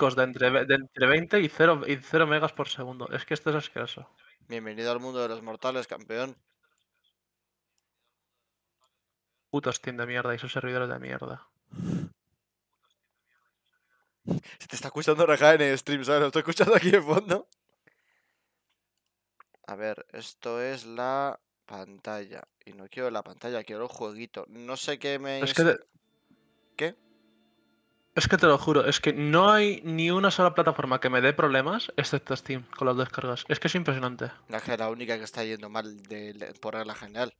picos de entre, de entre 20 y 0, y 0 megas por segundo. Es que esto es asqueroso. Bienvenido al mundo de los mortales, campeón. Puto Steam de mierda y sus servidores de mierda. Se te está escuchando rajar en el stream, ¿sabes? Lo estoy escuchando aquí de fondo. A ver, esto es la pantalla. Y no quiero la pantalla, quiero el jueguito. No sé qué me... Es que, ¿Qué? Es que te lo juro, es que no hay ni una sola plataforma que me dé problemas excepto Steam con las descargas. Es que es impresionante. La que la única que está yendo mal de, por regla general.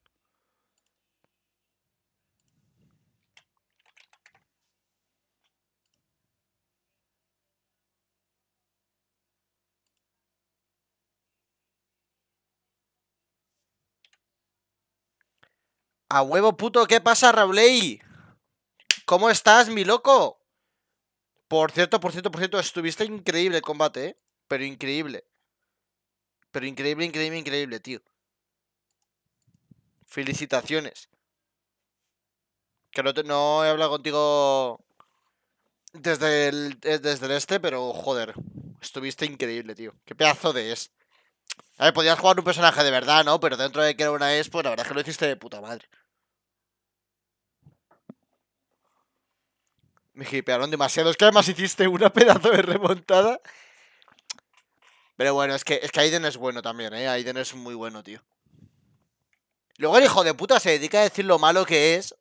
A huevo puto, ¿qué pasa, Rauley? ¿Cómo estás, mi loco? Por cierto, por cierto, por cierto, estuviste increíble el combate, ¿eh? Pero increíble. Pero increíble, increíble, increíble, tío. Felicitaciones. Que no, he hablado contigo desde el, eh, desde el este, pero joder, estuviste increíble, tío. Qué pedazo de es. A ver, podías jugar un personaje de verdad, ¿no? Pero dentro de que era una es, pues la verdad es que lo hiciste de puta madre. Me hipearon demasiado. Es que además hiciste una pedazo de remontada. Pero bueno, es que, es que Aiden es bueno también, ¿eh? Aiden es muy bueno, tío. Luego el hijo de puta se dedica a decir lo malo que es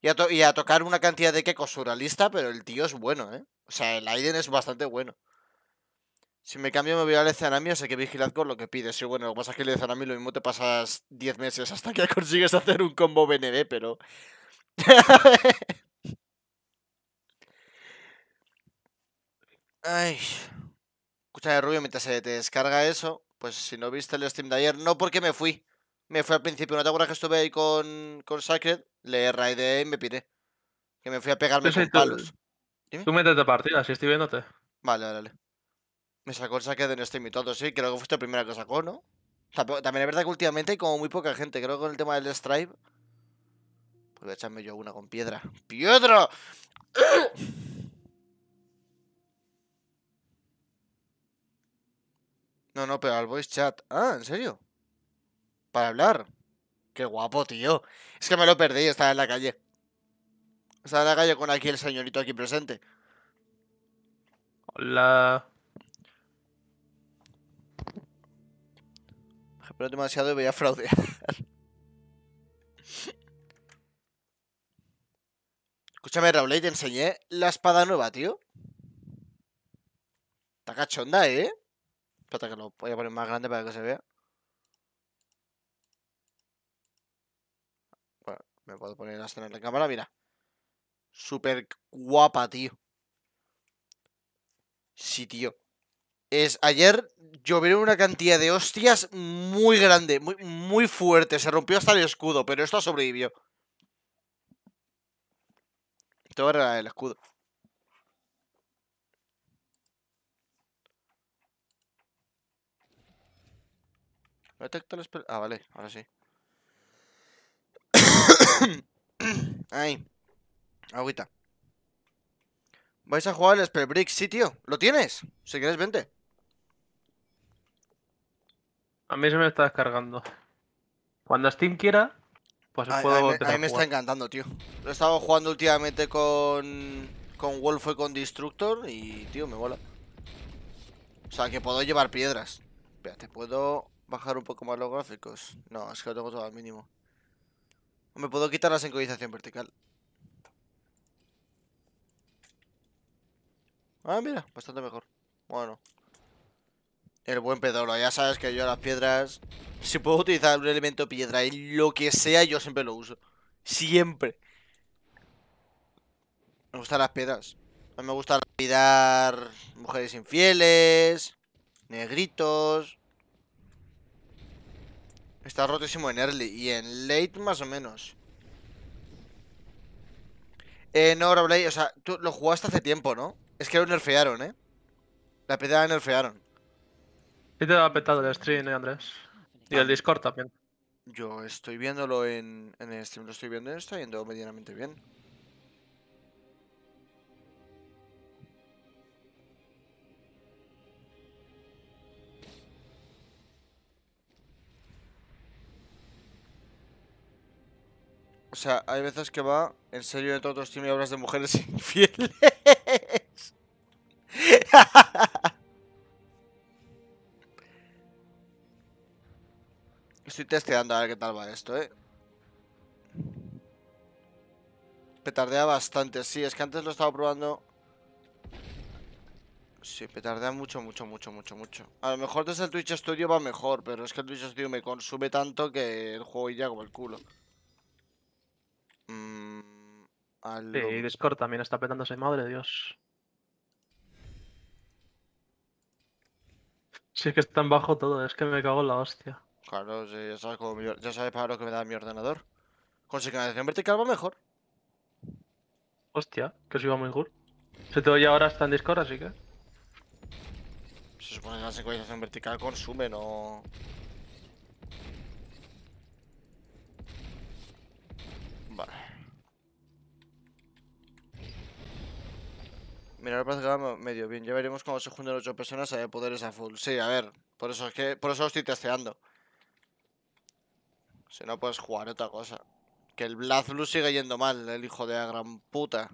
y a, tocar una cantidad de quecos surrealista, pero el tío es bueno, ¿eh? O sea, el Aiden es bastante bueno. Si me cambio me voy al Ezanami, así que vigilad con lo que pides. Sí, bueno, lo que pasa es que el Ezanami lo mismo te pasas 10 meses hasta que consigues hacer un combo BNB, pero... Ay. Escucha, Rubio, mientras se te descarga eso, pues si no viste el stream de ayer, no porque me fui. Me fui al principio, ¿no te acuerdas que estuve ahí con, con Sacred? Le raidé y me piré. Que me fui a pegarme sí, con tú- palos. Tú métete partida, si estoy viéndote. Vale, vale, vale. Me sacó el Sacred en stream y todo, sí. Creo que fuiste el primero que sacó, ¿no? También es verdad que últimamente hay como muy poca gente. Creo que con el tema del Stripe... Pues voy a echarme yo una con piedra. ¡Piedra! No, no, pero al voice chat. Ah, ¿en serio? Para hablar. Qué guapo, tío. Es que me lo perdí, estaba en la calle. Estaba en la calle con aquí el señorito aquí presente. Hola. Pero demasiado y voy a fraudear. Escúchame, Raúl, te enseñé la espada nueva, tío. Está cachonda, ¿eh? Espérate que lo voy a poner más grande para que se vea. Bueno, me puedo poner hasta en la cámara, mira. Súper guapa, tío. Sí, tío. Es, ayer llovieron una cantidad de hostias muy grande, muy, muy fuerte. Se rompió hasta el escudo, pero esto sobrevivió. Tengo que arreglar el escudo. Detecta el? Ah, vale, ahora sí. Ay. Agüita. ¿Vais a jugar el Spellbrick? Sí, tío. ¿Lo tienes? Si quieres, vente. A mí se me está descargando. Cuando Steam quiera, pues A, a puedo a empezar mí a me está encantando, tío. Lo he estado jugando últimamente con. Con Wolf y con Destructor y, tío, me mola. O sea, que puedo llevar piedras. Espérate, ¿puedo bajar un poco más los gráficos? No, es que lo tengo todo al mínimo. Me puedo quitar la sincronización vertical. Ah, mira, bastante mejor. Bueno. El buen pedolo, ya sabes que yo las piedras... Si puedo utilizar un elemento piedra en lo que sea, yo siempre lo uso. Siempre. Me gustan las piedras. A mí me gusta lapidar mujeres infieles, negritos. Está rotísimo en early y en late más o menos. Eh, no, Rablay, o sea, tú lo jugaste hace tiempo, ¿no? Es que lo nerfearon, ¿eh? La piedra la nerfearon. Sí te ha petado el stream, ¿eh, Andrés? Y el Discord también. Yo estoy viéndolo en, en el stream, lo estoy viendo y está yendo medianamente bien. Sea, hay veces que va en serio de todo stream y hablas de mujeres infieles. Estoy testeando a ver qué tal va esto, eh. Petardea bastante, sí, es que antes lo estaba probando. Sí, petardea mucho, mucho, mucho, mucho, mucho. A lo mejor desde el Twitch Studio va mejor, pero es que el Twitch Studio me consume tanto que el juego ya como el culo. Mm, al Sí, Discord también está petándose, madre de Dios. Sí, es que está en bajo todo, es que me cago en la hostia. Claro, sí, ya sabes, cómo ya sabes para lo que me da mi ordenador. Con sincronización vertical va mejor. Hostia, que os iba muy cool. Se te oye ahora está en Discord, así que. Se supone que la sincronización vertical consume, no. Vale. Mira, ahora parece que va me- medio bien. Ya veremos cuando se junten ocho personas a poderes a full. Sí, a ver. Por eso es que. Por eso estoy testeando. Si no puedes jugar otra cosa. Que el Blazblue sigue yendo mal, el hijo de la gran puta.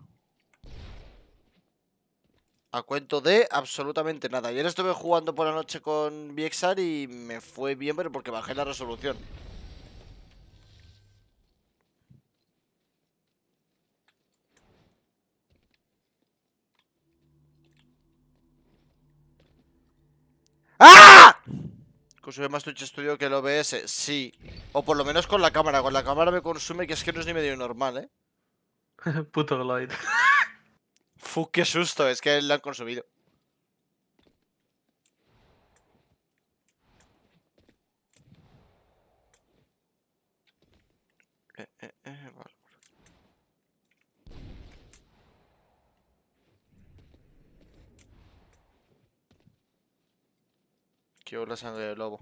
A cuento de absolutamente nada. Ayer estuve jugando por la noche con VXR y me fue bien, pero porque bajé la resolución. ¡Ah! Consume más Twitch Studio que el OBS, sí. O por lo menos con la cámara. Con la cámara me consume, que es que no es ni medio normal, ¿eh? Puto Glide. Fu, qué susto, es que la han consumido. Eh, eh, eh, vale. Quiero la sangre del lobo.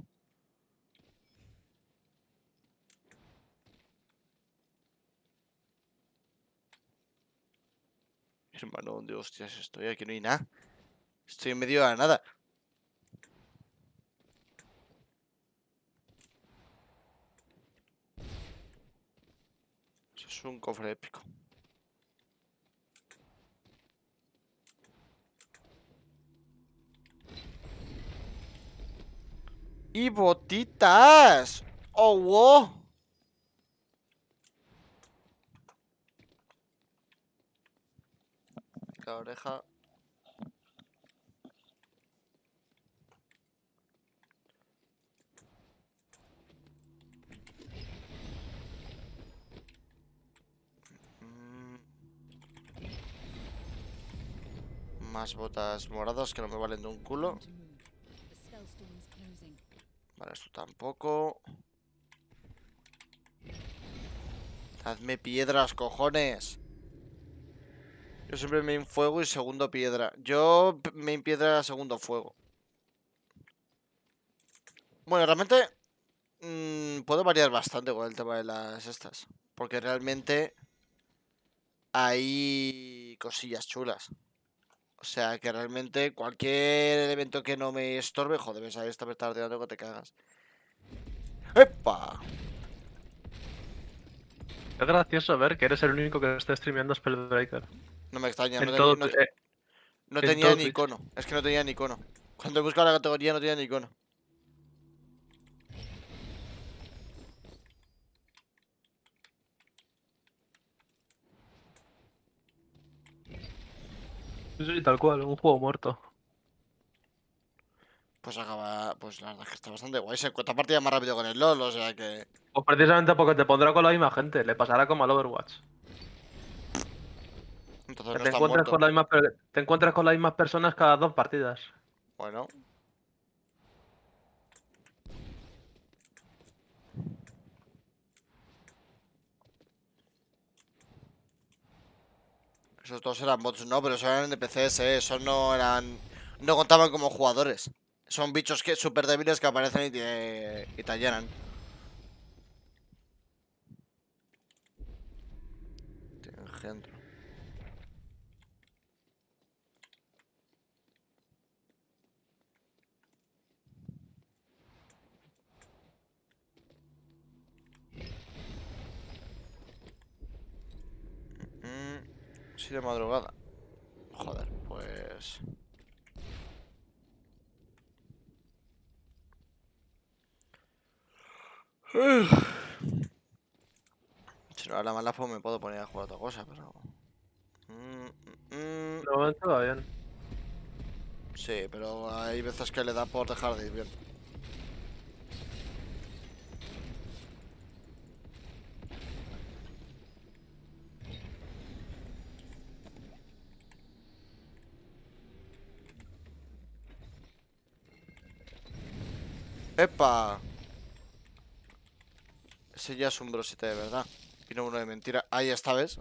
Hermano, ¿dónde hostias estoy? Aquí no hay nada. Estoy en medio de nada. Eso es un cofre épico. ¡Y botitas! ¡Oh, wow! La oreja. Mm. Más botas moradas que no me valen de un culo. Vale, esto tampoco. Hazme piedras, cojones. Yo siempre me fuego y segundo piedra. Yo main piedra, segundo fuego. Bueno, realmente mm, puedo variar bastante con el tema de las estas. Porque realmente hay cosillas chulas. O sea que realmente cualquier elemento que no me estorbe, joder, ves ahí está petardeando que te cagas. ¡Epa! Es gracioso ver que eres el único que está streameando Spellbreaker. No me extraña, no, todo, tenía, no, eh, no en tenía ni Twitch. icono. Es que no tenía ni icono. Cuando he buscado la categoría no tenía ni icono. Sí, tal cual, un juego muerto. Pues acaba. Pues la verdad es que está bastante guay. Se encuentra partidas más rápido con el LOL, o sea que. Pues precisamente porque te pondrá con la misma gente, le pasará como al Overwatch. Entonces no te, encuentras con la misma te encuentras con las mismas personas cada dos partidas. Bueno. Esos dos eran bots, no, pero esos eran NPCs, eh. Esos no eran. No contaban como jugadores. Son bichos que súper débiles que aparecen y te, llenan. Te engendro. De madrugada. Joder, pues... Si no, ahora más la pues me puedo poner a jugar otra cosa, pero... Mm, mm, mm. De momento va bien. Sí, pero hay veces que le da por dejar de ir bien. ¡Epa! Ese ya es un brosete de verdad. Y no uno de mentira. Ahí está, ¿ves?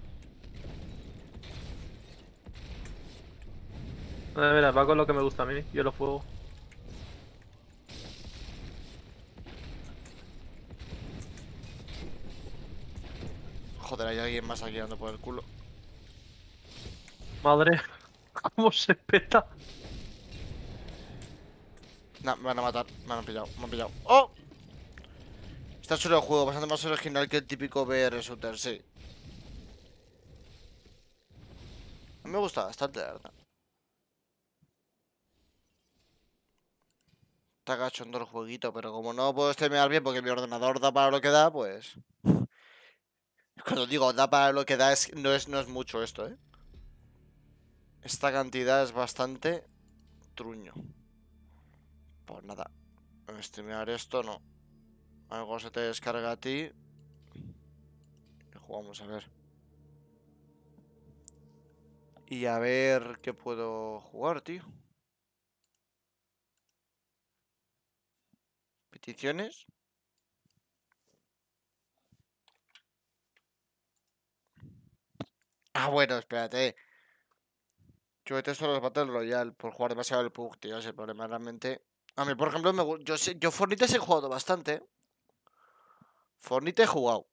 Eh, mira, va con lo que me gusta a mí. Yo lo juego. Joder, hay alguien más aquí dando por el culo. Madre, cómo se peta. Nah, me van a matar. Me han pillado, me han pillado. ¡Oh! Está chulo el juego, bastante más original que el típico VR shooter, sí. A mí me gusta bastante, la verdad. Está cachondo el jueguito, pero como no puedo streamear bien porque mi ordenador da para lo que da, pues... Cuando digo da para lo que da, es, no, es, no es mucho esto, ¿eh? Esta cantidad es bastante truño. Pues nada. Streamear esto no. Algo se te descarga a ti. Jugamos a ver. Y a ver qué puedo jugar, tío. Peticiones. Ah, bueno, espérate. Yo detesto los Battle Royale por jugar demasiado el PUG, tío. Ese problema realmente. A mí, por ejemplo, me... yo, yo Fortnite sí he jugado bastante. Fortnite he jugado.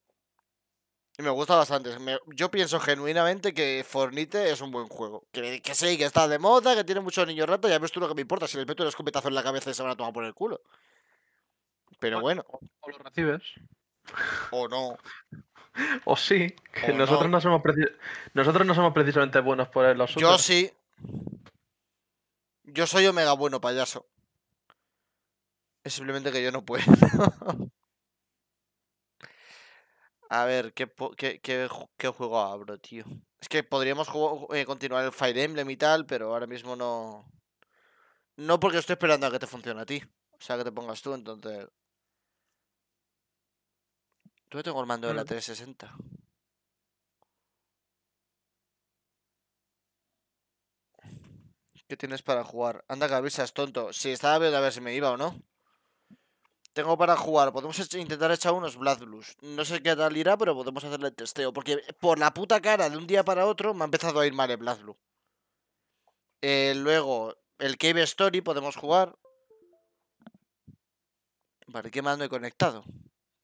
Y me gusta bastante. Me- yo pienso genuinamente que Fortnite es un buen juego. Que, que sí, que está de moda, que tiene muchos niños ratos. Ya ves tú lo que me importa. Si les meto un escopetazo en la cabeza y se van a tomar por el culo. Pero bueno, O, o lo recibes. o no. O sí, que O nosotros no. no. somos nosotros no somos precisamente buenos por los Yo sí. Yo soy omega bueno, payaso. Es simplemente que yo no puedo. A ver, ¿qué, qué, qué ju- qué juego abro, tío? Es que podríamos eh, continuar el Fire Emblem y tal, pero ahora mismo no... No porque estoy esperando a que te funcione a ti. O sea, que te pongas tú, entonces... Yo tengo el mando de la Mm. 360. ¿Qué tienes para jugar? Anda que avisas, tonto. Si estaba viendo a ver si me iba o no. Tengo para jugar. Podemos intentar echar unos Blood. No sé qué tal irá, pero podemos hacerle el testeo. Porque por la puta cara de un día para otro me ha empezado a ir mal el Blood. Eh, luego, el Cave Story podemos jugar. Vale, ¿qué mando he conectado?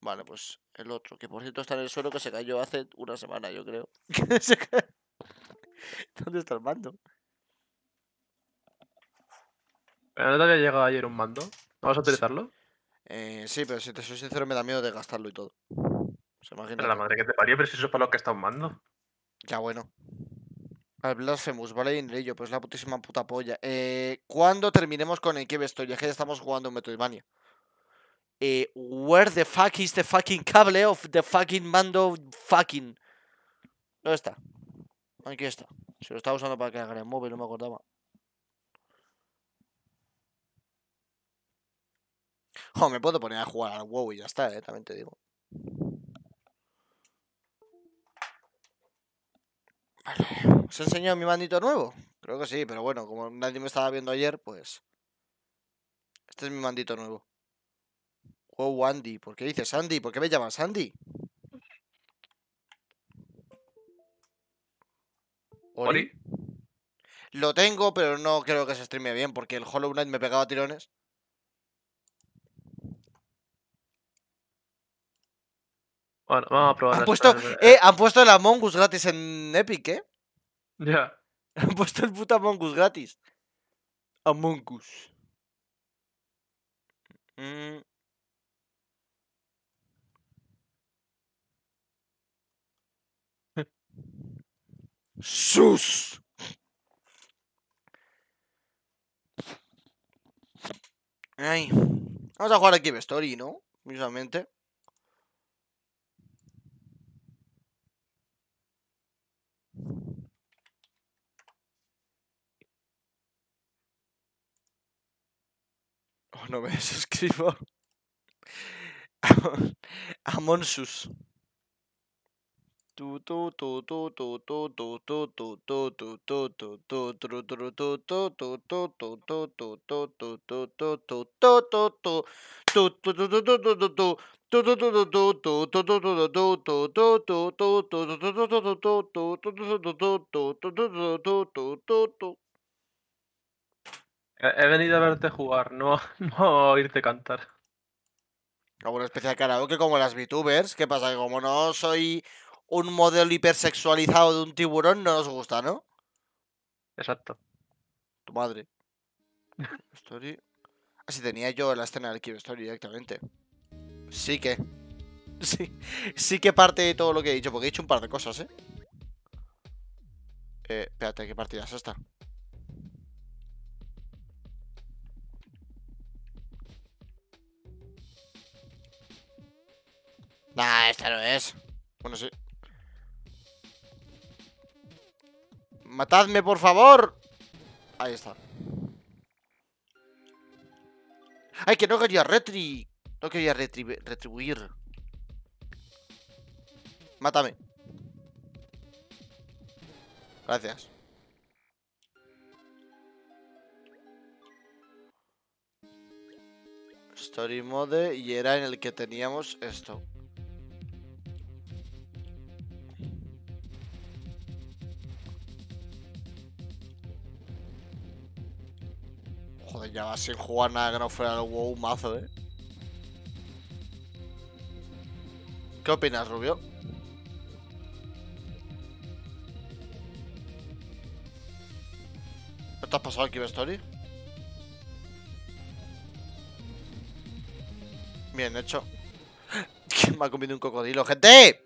Vale, pues el otro, que por cierto está en el suelo que se cayó hace una semana, yo creo. ¿Dónde está el mando? Pero no te había llegado ayer un mando. ¿No vas a utilizarlo? Eh, sí, pero si te soy sincero me da miedo de gastarlo y todo. O sea, Pero la madre que te parió, pero si eso es para lo que está un mando. Ya bueno. Al Blasphemous, vale, dinerillo, pues la putísima puta polla. Eh, ¿Cuándo terminemos con el Cave Story? Es que ya estamos jugando un Metroidvania. Eh, where the fuck is the fucking cable of the fucking mando fucking... ¿Dónde está? Aquí está. Se lo estaba usando para cargar el móvil, no me acordaba. Oh, me puedo poner a jugar al WoW y ya está, eh, también te digo. Vale. ¿Os he enseñado mi mandito nuevo? Creo que sí, pero bueno, como nadie me estaba viendo ayer, pues... Este es mi mandito nuevo. Wow, Andy. ¿Por qué dices Andy? ¿Por qué me llamas Andy? Ori. Lo tengo, pero no creo que se streame bien, porque el Hollow Knight me pegaba tirones. Bueno, vamos a probar. Han puesto, eh, han puesto el Among Us gratis en Epic, ¿eh? Ya. Han puesto el puto Among Us gratis. Among Us. Mm. sus. Ay. Vamos a jugar aquí Story, ¿no? Mismamente. Oh, no me suscribo. Amonsus. He he venido a verte jugar, no, no a oírte cantar. Alguna especie de karaoke como las VTubers. ¿Qué pasa? Que como no soy un modelo hipersexualizado de un tiburón, no nos gusta, ¿no? Exacto. Tu madre. Story. Ah, sí, tenía yo la escena del Cube Story directamente. Sí que. Sí. Sí que parte de todo lo que he dicho, porque he dicho un par de cosas, ¿eh? Eh, espérate, ¿qué partida es esta? Nah, esta no es. Bueno, sí. Matadme, por favor. Ahí está. Ay, que no quería retri. No quería retribu- retribuir. Mátame. Gracias. Story mode y era en el que teníamos esto. Sin jugar nada que no fuera el mazo, eh. ¿Qué opinas, Rubio? ¿Qué te has pasado aquí, Story? Bien hecho. ¿Quién me ha comido un cocodrilo, gente?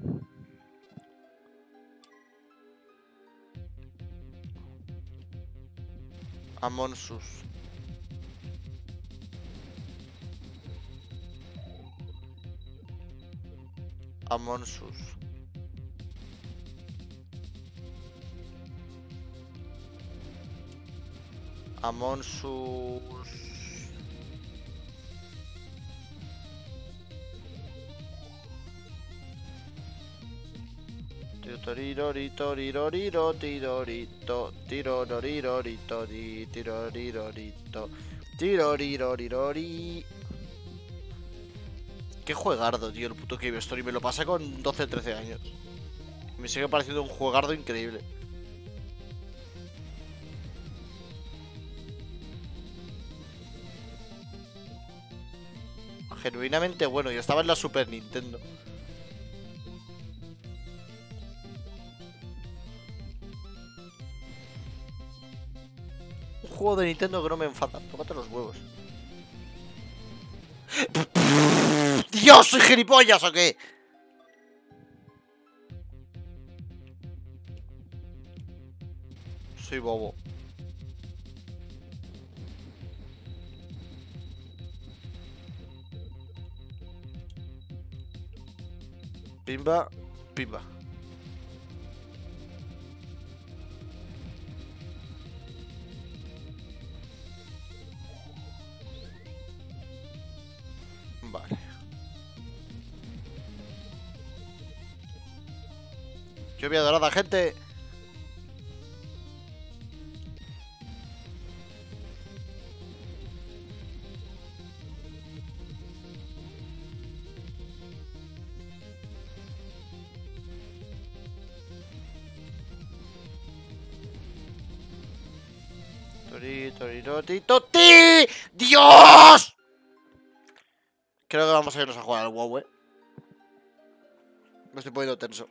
Amonsus. Amonsus. Amonsus. Tirorirorito, tirorirorito, tirorirorito, tirorirorito, tirorirorito. Qué juegardo, tío, el puto Cave Story. Me lo pasé con 12, 13 años. Me sigue pareciendo un juegardo increíble. Genuinamente bueno, y estaba en la Super Nintendo. Un juego de Nintendo que no me enfada. Tócate los huevos. ¡Dios, soy gilipollas o qué! Soy bobo. Pimba, pimba. Lluvia dorada, gente. Toti. ¡Dios! Creo que vamos a irnos a jugar al WoW, eh. Me estoy poniendo tenso.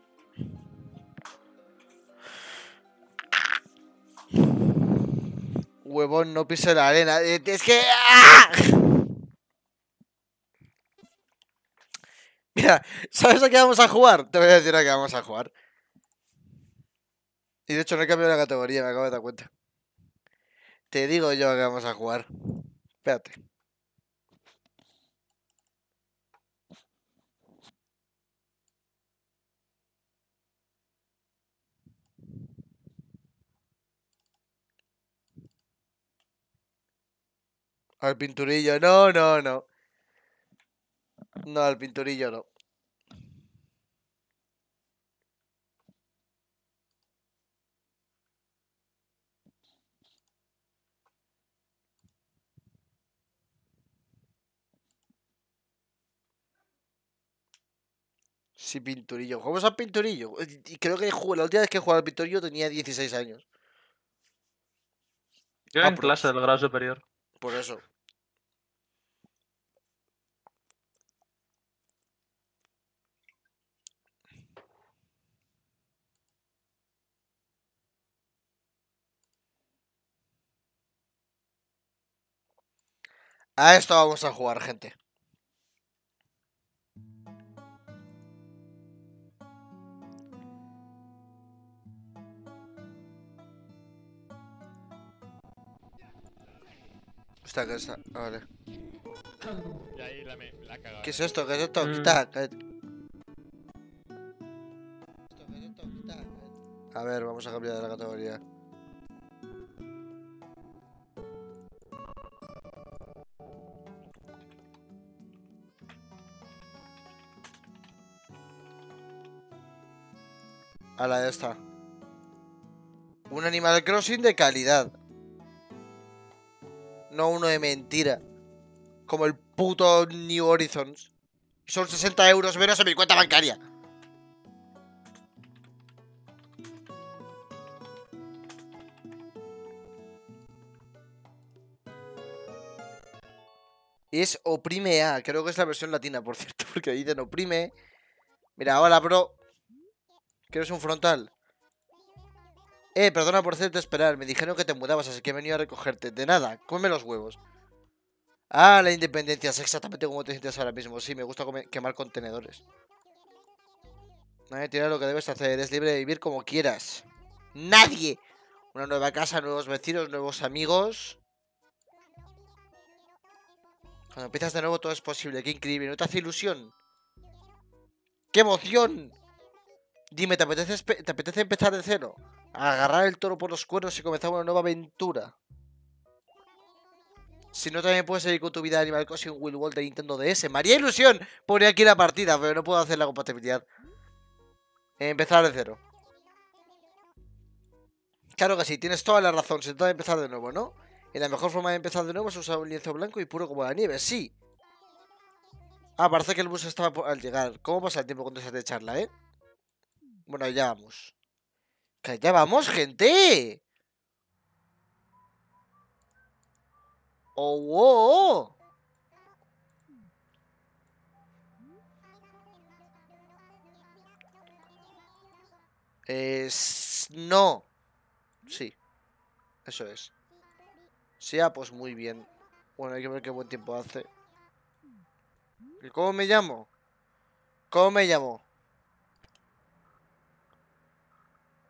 Huevón, no pise la arena. Eh, Es que. ¡ah! Mira, ¿sabes a qué vamos a jugar? Te voy a decir a qué vamos a jugar. Y de hecho no he cambiado la categoría, me acabo de dar cuenta. Te digo yo que vamos a jugar. Espérate. Al pinturillo, no, no, no. No, al pinturillo no. Sí, pinturillo. Jugamos al pinturillo. Y creo que jugué- la última vez que jugué al pinturillo tenía 16 años. Yo Ah, en clase del grado superior. Por eso. A esto vamos a jugar, gente. Está, que está. ah, Vale. Y ahí la, me, la he cagado. ¿Qué es esto? ¿Qué es esto? Mm. Quita, cállate. A ver, vamos a cambiar de la categoría. A la de esta. Un Animal Crossing de calidad. No uno de mentira. Como el puto New Horizons. Son 60 euros menos en mi cuenta bancaria. Es oprime A, creo que es la versión latina, por cierto, porque dicen oprime. Mira, hola, bro. ¿Quieres un frontal? Eh, perdona por hacerte esperar. Me dijeron que te mudabas, así que he venido a recogerte. De nada, come los huevos. Ah, la independencia. Es exactamente como te sientes ahora mismo. Sí, me gusta quemar contenedores. Nadie tira lo que debes hacer. Eres libre de vivir como quieras. Nadie. Una nueva casa, nuevos vecinos, nuevos amigos. Cuando empiezas de nuevo todo es posible. Qué increíble. ¿No te hace ilusión? ¡Qué emoción! Dime, ¿te apetece, espe- ¿te apetece empezar de cero? Agarrar el toro por los cuernos y comenzar una nueva aventura. Si no, también puedes seguir con tu vida de Animal Crossing Will World de Nintendo DS. María Ilusión pone aquí la partida, pero no puedo hacer la compatibilidad. Empezar de cero. Claro que sí, tienes toda la razón. Se trata de empezar de nuevo, ¿no? Y la mejor forma de empezar de nuevo es usar un lienzo blanco y puro como la nieve, sí. Ah, parece que el bus estaba al llegar. ¿Cómo pasa el tiempo cuando se de charla, eh? Bueno, ya vamos. ¡Que vamos, gente! ¡Oh, oh, oh! Es... No. Sí. Eso es. Sí, ah, pues muy bien. Bueno, hay que ver qué buen tiempo hace. ¿Y cómo me llamo? ¿Cómo me llamo?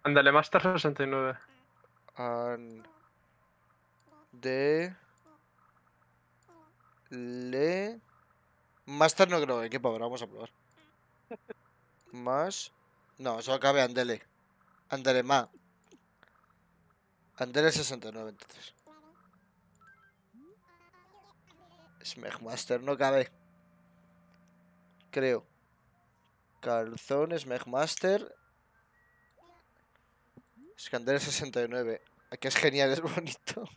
Ándale, Master 69. An... De... Le... Master no creo, ¿qué pobre? Vamos a probar. Más... No, solo cabe Andele. Andele más. Andele 69 entonces. Smegmaster no cabe. Creo. Calzón, Smegmaster. Scandere 69. Que es genial, es bonito.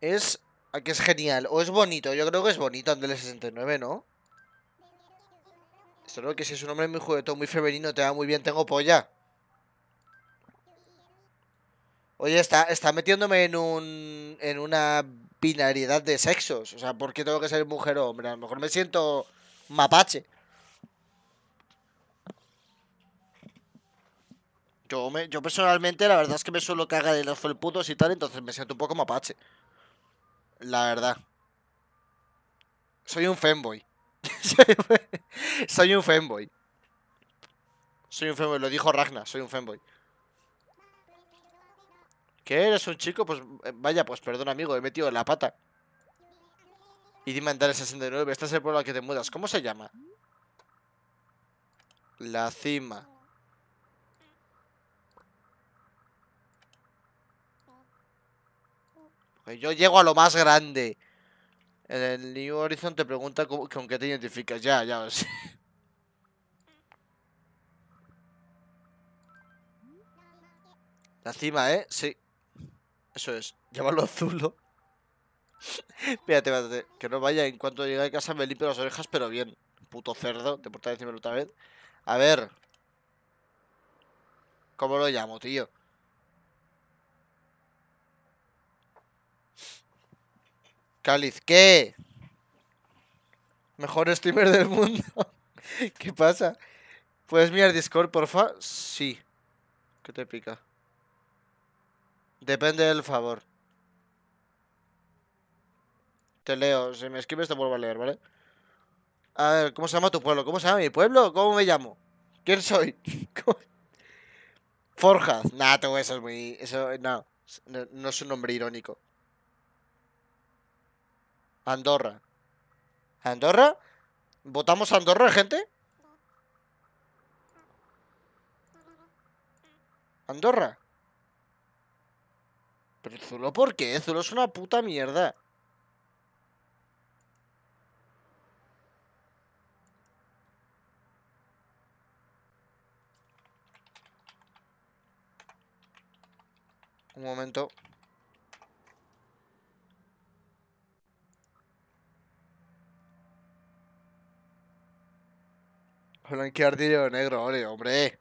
Es. a que es genial. O es bonito. Yo creo que es bonito Andele 69, ¿no? Esto no, que si es un hombre muy juguetón, muy femenino, te va muy bien, tengo polla. Oye, está, está metiéndome en un. en una binariedad de sexos. O sea, ¿por qué tengo que ser mujer o hombre? A lo mejor me siento mapache. Yo, yo personalmente, la verdad es que me suelo cagar de los felputos y tal, entonces me siento un poco mapache. La verdad. Soy un fanboy. Soy un fanboy. Soy un femboy, lo dijo Ragna, soy un femboy. ¿Qué eres un chico? Pues eh, vaya, pues perdón amigo, he metido la pata. Y dime andar el 69, este es el pueblo al que te mudas. ¿Cómo se llama? La cima. Yo llego a lo más grande. En el New Horizon te pregunta cómo- con qué te identificas. Ya, ya lo sé. La cima, ¿eh? Sí. Eso es. Llámalo Zulo. Espérate, espérate. Que no vaya. En cuanto llegue a casa me limpio las orejas, pero bien. Puto cerdo. Te porta decirme otra vez. A ver. ¿Cómo lo llamo, tío? ¿Qué? Mejor streamer del mundo. ¿Qué pasa? ¿Puedes mirar Discord, porfa? Sí. ¿Qué te pica? Depende del favor. Te leo. Si me escribes te vuelvo a leer, ¿vale? A ver, ¿cómo se llama tu pueblo? ¿Cómo se llama mi pueblo? ¿Cómo me llamo? ¿Quién soy? ¿Cómo- Forjaz. Nah, todo eso es muy... Eso. No, no es un nombre irónico. Andorra. ¿Andorra? ¿Votamos Andorra, gente? Andorra. Pero Zulo, ¿por qué? Zulo es una puta mierda. Un momento. Blanquear dinero negro, ole, hombre.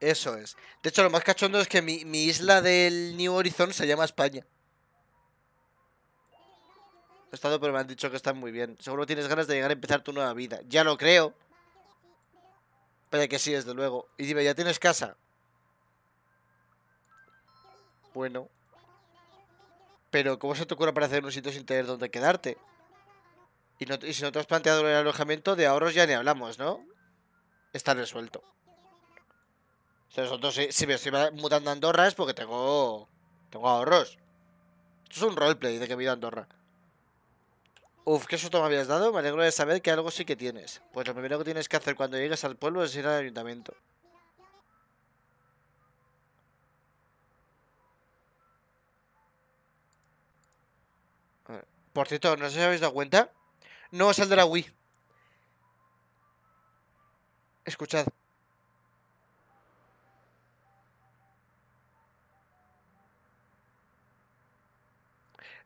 Eso es. De hecho, lo más cachondo es que mi, mi isla del New Horizon se llama España. He estado, pero me han dicho que están muy bien. Seguro tienes ganas de llegar a empezar tu nueva vida. Ya lo creo. Pero que sí, desde luego. Y dime, ¿ya tienes casa? Bueno. Pero, ¿cómo se te ocurre para hacer un sitio sin tener dónde quedarte? Y, no, y si no te has planteado el alojamiento, de ahorros ya ni hablamos, ¿no? Está resuelto. Nosotros, si, me estoy mudando a Andorra es porque tengo, tengo ahorros. Esto es un roleplay de que me he a Andorra. Uf, ¿qué susto me habías dado? Me alegro de saber que algo sí que tienes. Pues lo primero que tienes que hacer cuando llegues al pueblo es ir al ayuntamiento. Por cierto, no sé si habéis dado cuenta. No la Wii. Escuchad.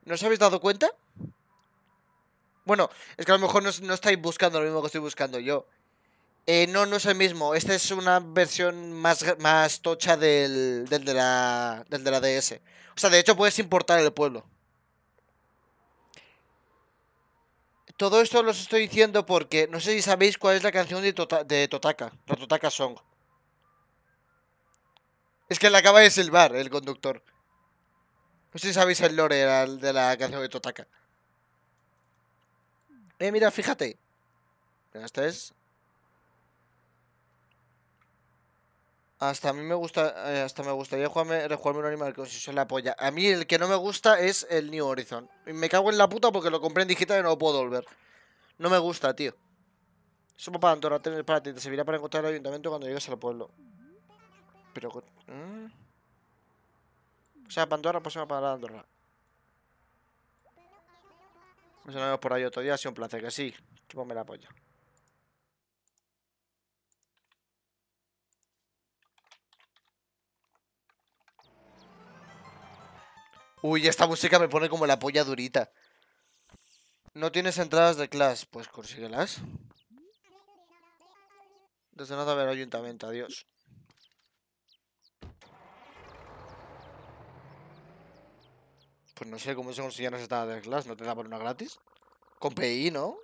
¿No os habéis dado cuenta? Bueno, es que a lo mejor no, es- no estáis buscando lo mismo que estoy buscando yo. Eh, no, no es el mismo. Esta es una versión más, más tocha del, del, de la, del de la DS. O sea, de hecho puedes importar el pueblo. Todo esto lo os estoy diciendo porque no sé si sabéis cuál es la canción de, Tota- de Totaka, la Totaka Song. Es que le acaba de silbar el conductor. No sé si sabéis el lore de la, la canción de Totaka. Eh, mira, fíjate. Esta es. Hasta a mí me gusta, eh, hasta me gustaría jugarme, rejugarme un animal con si son la polla. A mí el que no me gusta es el New Horizon. Me cago en la puta porque lo compré en digital y no lo puedo volver. No me gusta, tío. Solo para Andorra, tener para ti. Te servirá para encontrar el ayuntamiento cuando llegues al pueblo. Pero... ¿eh? O sea, para Andorra, pues para Andorra. Nos vemos por ahí otro día, ha sido un placer, que sí. Chúpame la polla. Uy, esta música me pone como la polla durita. No tienes entradas de clase, pues consíguelas. Desde nada ver ayuntamiento, adiós. Pues no sé cómo se consiguen las entradas de clase, ¿no te da por una gratis? Con PI, ¿no?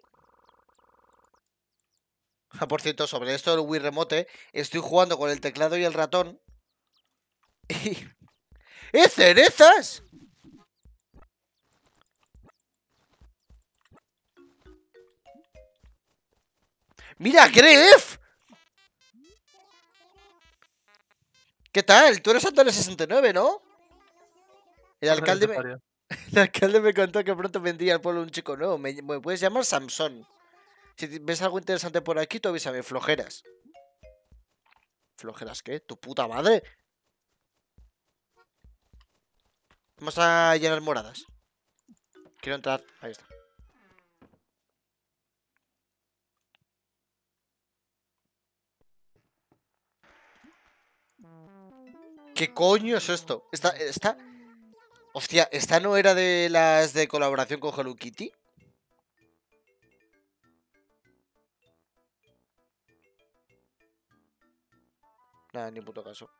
Ah, por cierto, sobre esto del Wii Remote, estoy jugando con el teclado y el ratón. Y... ¡Eh, cerezas! ¡Mira, Gref! ¿Qué tal? Tú eres Antonio 69, ¿no? El alcalde, me, el alcalde me contó que pronto vendría al pueblo un chico nuevo. Me, me puedes llamar Samson. Si ves algo interesante por aquí, tú avísame. Flojeras. ¿Flojeras qué? ¿Tu puta madre? Vamos a llenar moradas. Quiero entrar. Ahí está. ¿Qué coño es esto? ¿Esta, esta... Hostia, ¿esta no era de las de colaboración con Hello Kitty? Nada, ni puto caso.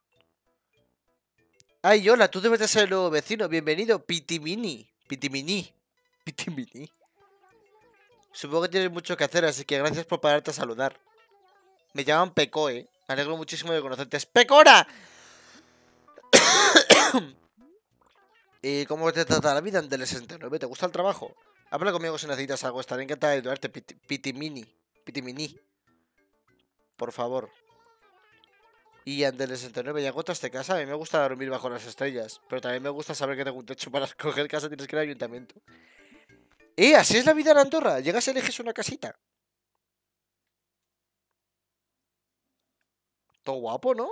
Ay, hola, tú debes de ser el nuevo vecino. Bienvenido, Pitimini. Pitimini. Pitimini. Supongo que tienes mucho que hacer, así que gracias por pararte a saludar. Me llaman Pecoe. Me alegro muchísimo de conocerte. ¡Es Pecora! ¿Y cómo te trata la vida en del 69? ¿Te gusta el trabajo? Habla conmigo si necesitas algo. Estaré encantada de ayudarte, Piti- Pitimini. Pitimini. Por favor. Y del 69, ¿ya encontraste casa? A mí me gusta dormir bajo las estrellas. Pero también me gusta saber que tengo un techo para escoger casa. Tienes que ir al ayuntamiento. ¡Eh! Así es la vida en Andorra. Llegas y eliges una casita. Todo guapo, ¿no?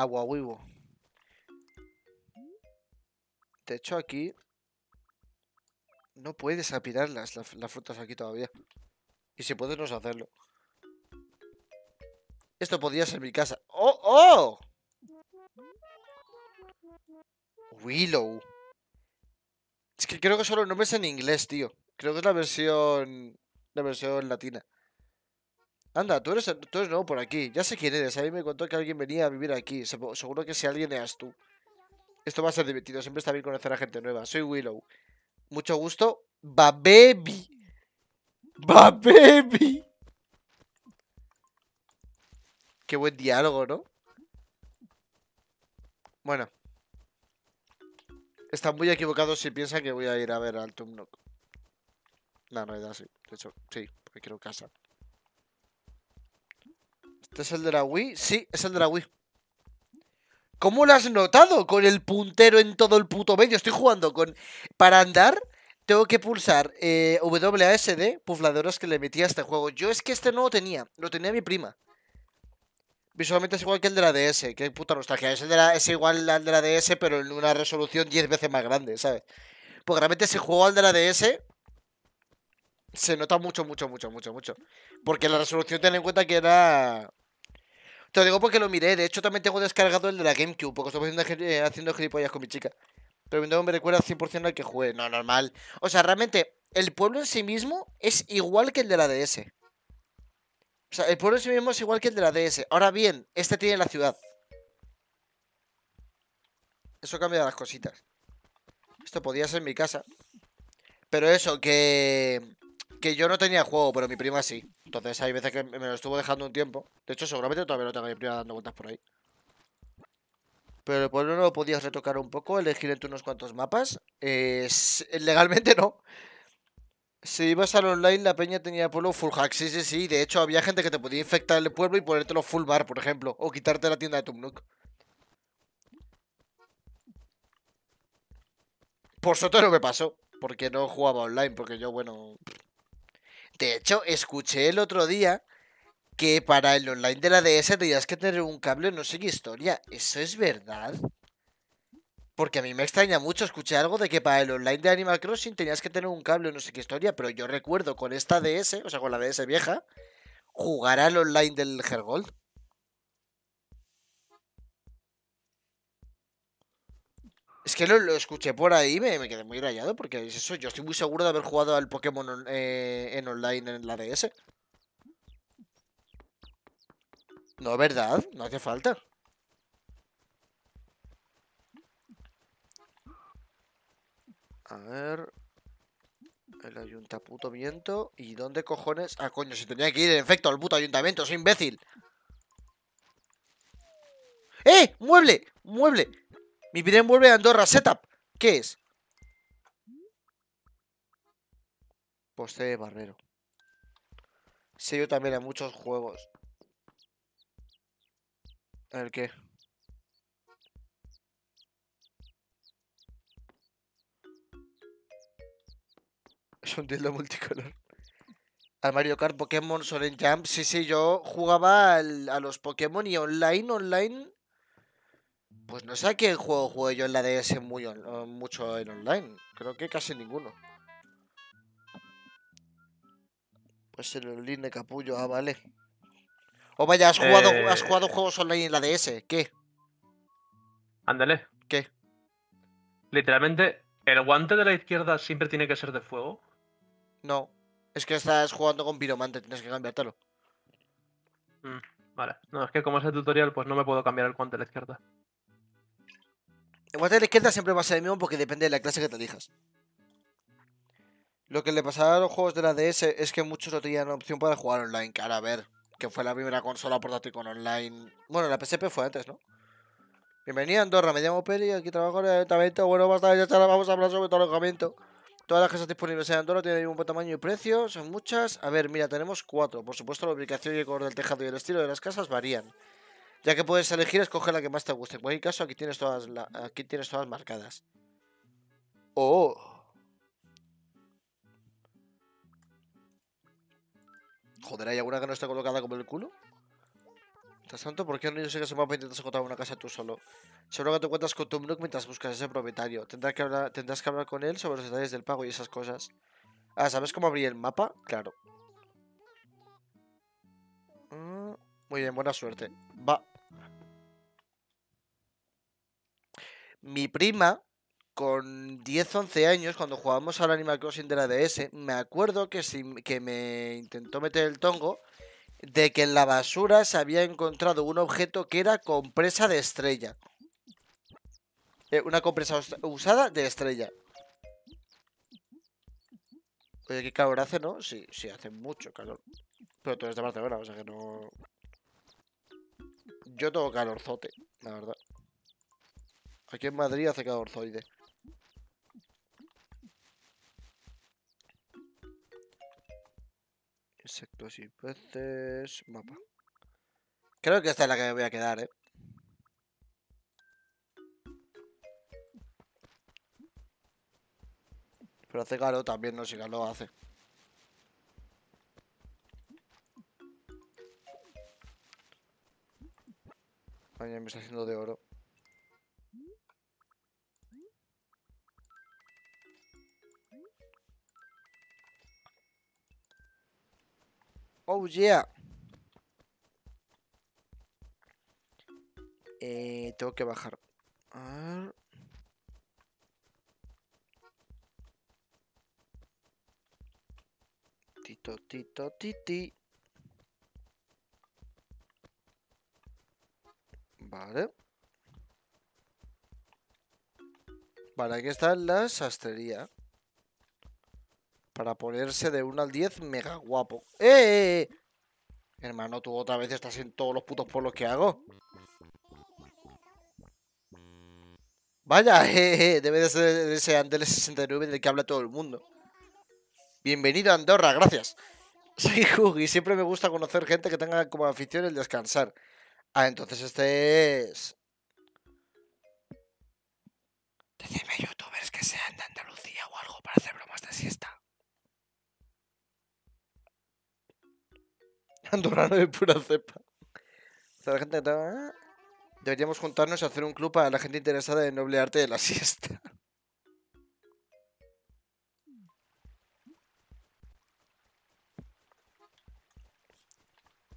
Agua huevo. De hecho, aquí no puedes apilar las, las, frutas aquí todavía. Y si puedes, no sé hacerlo. Esto podría ser mi casa. ¡Oh! ¡Oh! Willow. Es que creo que solo el nombre es en inglés, tío. Creo que es la versión. La versión latina. Anda, tú eres, tú eres nuevo por aquí. Ya sé quién eres. A mí me contó que alguien venía a vivir aquí. Seguro que si alguien eras tú. Esto va a ser divertido. Siempre está bien conocer a gente nueva. Soy Willow. Mucho gusto. Babebi. Babebi. Qué buen diálogo, ¿no? Bueno. Están muy equivocados si piensan que voy a ir a ver al Tumnok. No, no, era así. De hecho, sí, porque quiero casa. ¿Este es el de la Wii? Sí, es el de la Wii. ¿Cómo lo has notado? Con el puntero en todo el puto medio. Estoy jugando con... Para andar, tengo que pulsar eh, WASD, pufladeros que le metí a este juego. Yo es que este no lo tenía. Lo tenía mi prima. Visualmente es igual que el de la DS. Qué puta nostalgia. Es, el de la- es igual al de la DS, pero en una resolución 10 veces más grande, ¿sabes? Porque realmente si juego al de la DS... Se nota mucho, mucho, mucho, mucho, mucho. Porque la resolución, ten en cuenta que era... Te lo digo porque lo miré. De hecho, también tengo descargado el de la GameCube. Porque estoy haciendo, eh, haciendo gilipollas con mi chica. Pero no me recuerda 100% al que jugué. No, normal. O sea, realmente, el pueblo en sí mismo es igual que el de la DS. O sea, el pueblo en sí mismo es igual que el de la DS. Ahora bien, este tiene la ciudad. Eso cambia las cositas. Esto podía ser mi casa. Pero eso, que... Que yo no tenía juego, pero mi prima sí. Entonces hay veces que me lo estuvo dejando un tiempo. De hecho, seguramente todavía lo tengo mi prima dando vueltas por ahí. Pero el pueblo no lo podías retocar un poco, elegir entre unos cuantos mapas. Eh, legalmente no. Si ibas al online, la peña tenía pueblo full hack. Sí, sí, sí. De hecho, había gente que te podía infectar el pueblo y ponértelo full bar, por ejemplo. O quitarte la tienda de Tumnuk. Por suerte no me pasó. Porque no jugaba online. Porque yo, bueno. De hecho, escuché el otro día que para el online de la DS tenías que tener un cable, no sé qué historia. ¿Eso es verdad? Porque a mí me extraña mucho. Escuché algo de que para el online de Animal Crossing tenías que tener un cable, no sé qué historia. Pero yo recuerdo con esta DS, o sea, con la DS vieja, jugar al online del Hergold. Es que lo, lo escuché por ahí y me, me quedé muy rayado porque es eso. Yo estoy muy seguro de haber jugado al Pokémon on- eh, en online en la DS. No, ¿verdad? No hace falta. A ver. El ayuntamiento. ¿Y dónde cojones? Ah, coño, si tenía que ir en efecto al puto ayuntamiento, soy imbécil. ¡Eh! ¡Mueble! ¡Mueble! Mi primer mueble de Andorra Setup. ¿Qué es? Poste de barbero. Sí, yo también en muchos juegos. A ver qué. Es un dildo multicolor. Al Mario Kart, Pokémon, Solen Jump. Sí, sí, yo jugaba al- a los Pokémon y online, online. Pues no sé a qué juego jugué yo en la DS muy on- mucho en online. Creo que casi ninguno. Pues el online de capullo, ah, vale. O vaya, has jugado, has Eh. jugado juegos online en la DS. ¿Qué? Ándale. ¿Qué? Literalmente, ¿el guante de la izquierda siempre tiene que ser de fuego? No. Es que estás jugando con piromante, tienes que cambiártelo. Vale. No, es que como es el tutorial, pues no me puedo cambiar el guante de la izquierda. El guante de la izquierda siempre va a ser el mismo porque depende de la clase que te elijas. Lo que le pasaba a los juegos de la DS es que muchos no tenían opción para jugar online. Ahora a ver, que fue la primera consola portátil con online. Bueno, la PSP fue antes, ¿no? Bienvenida a Andorra, me llamo Peli, aquí trabajo en el ayuntamiento. Bueno, basta, ya está, vamos a hablar sobre todo alojamiento. Todas las casas disponibles en Andorra tienen el mismo tamaño y precio, son muchas. A ver, mira, tenemos cuatro. Por supuesto, la ubicación y el color del tejado y el estilo de las casas varían. Ya que puedes elegir, escoge la que más te guste. En cualquier caso, aquí tienes todas, la- aquí tienes todas marcadas. Oh. Joder, ¿hay alguna que no esté colocada como el culo? Mientras tanto, ¿por qué no yo sé que se mapa intentas encontrar una casa tú solo? Seguro que te cuentas con Tom Nook mientras buscas a ese propietario. Tendrás que, hablar, tendrás que hablar con él sobre los detalles del pago y esas cosas. Ah, ¿sabes cómo abrir el mapa? Claro. Mm, muy bien, buena suerte. Va. Mi prima, con 10-11 años, cuando jugábamos al Animal Crossing de la DS, me acuerdo que, si- que me intentó meter el tongo de que en la basura se había encontrado un objeto que era compresa de estrella. Eh, una compresa us- usada de estrella. Oye, qué calor hace, ¿no? Sí, sí, hace mucho calor. Pero tú eres de Barcelona, o sea que no... Yo tengo calorzote, la verdad. Aquí en Madrid hace calorzoide. Insectos y peces... Mapa. Creo que esta es la que me voy a quedar, ¿eh? Pero hace calor también, no sé si calor hace. Ay, me está haciendo de oro. Oh yeah. Eh, tengo que bajar. A ver. Tito, tito, titi. Vale. Vale, aquí está la sastrería. Para ponerse de 1 al 10, mega guapo. ¡Eh! Hermano, tú otra vez estás en todos los putos pueblos que hago. Vaya, eh, eh, debe de ser ese Andel 69 del que habla todo el mundo. Bienvenido a Andorra, gracias. Soy Hug y siempre me gusta conocer gente que tenga como afición el descansar. Ah, entonces este es... Decidme youtubers que sean de Andalucía o algo para hacer bromas de siesta. Andorrano de pura cepa. O sea, la gente está- Deberíamos juntarnos y hacer un club para la gente interesada en noble arte de la siesta.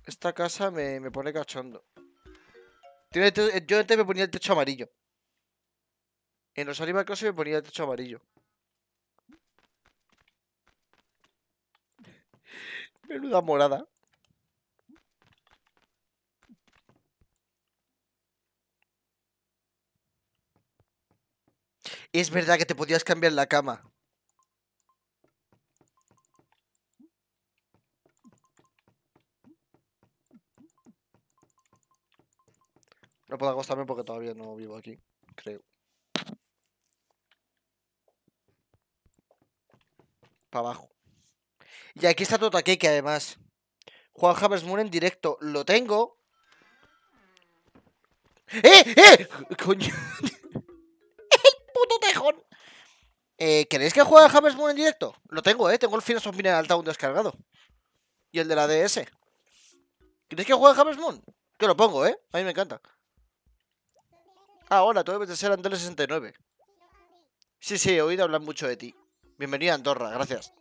Esta casa me, me pone cachondo. Yo antes me ponía el techo amarillo. En los Animal Crossing me ponía el techo amarillo. Menuda morada. Es verdad que te podías cambiar la cama. No puedo acostarme porque todavía no vivo aquí, creo. Para abajo. Y aquí está Totakeke, además. Juan James Moon en directo. Lo tengo. ¡Eh! ¡Eh! ¡Coño! Eh, ¿Queréis que juegue James Moon en directo? Lo tengo, ¿eh? Tengo el Finance of Mineral Town descargado. Y el de la DS. ¿Queréis que juegue James Moon? Que lo pongo, ¿eh? A mí me encanta. Ah, hola, tú debes de ser Andrés 69. Sí, sí, he oído hablar mucho de ti. Bienvenido a Andorra, gracias.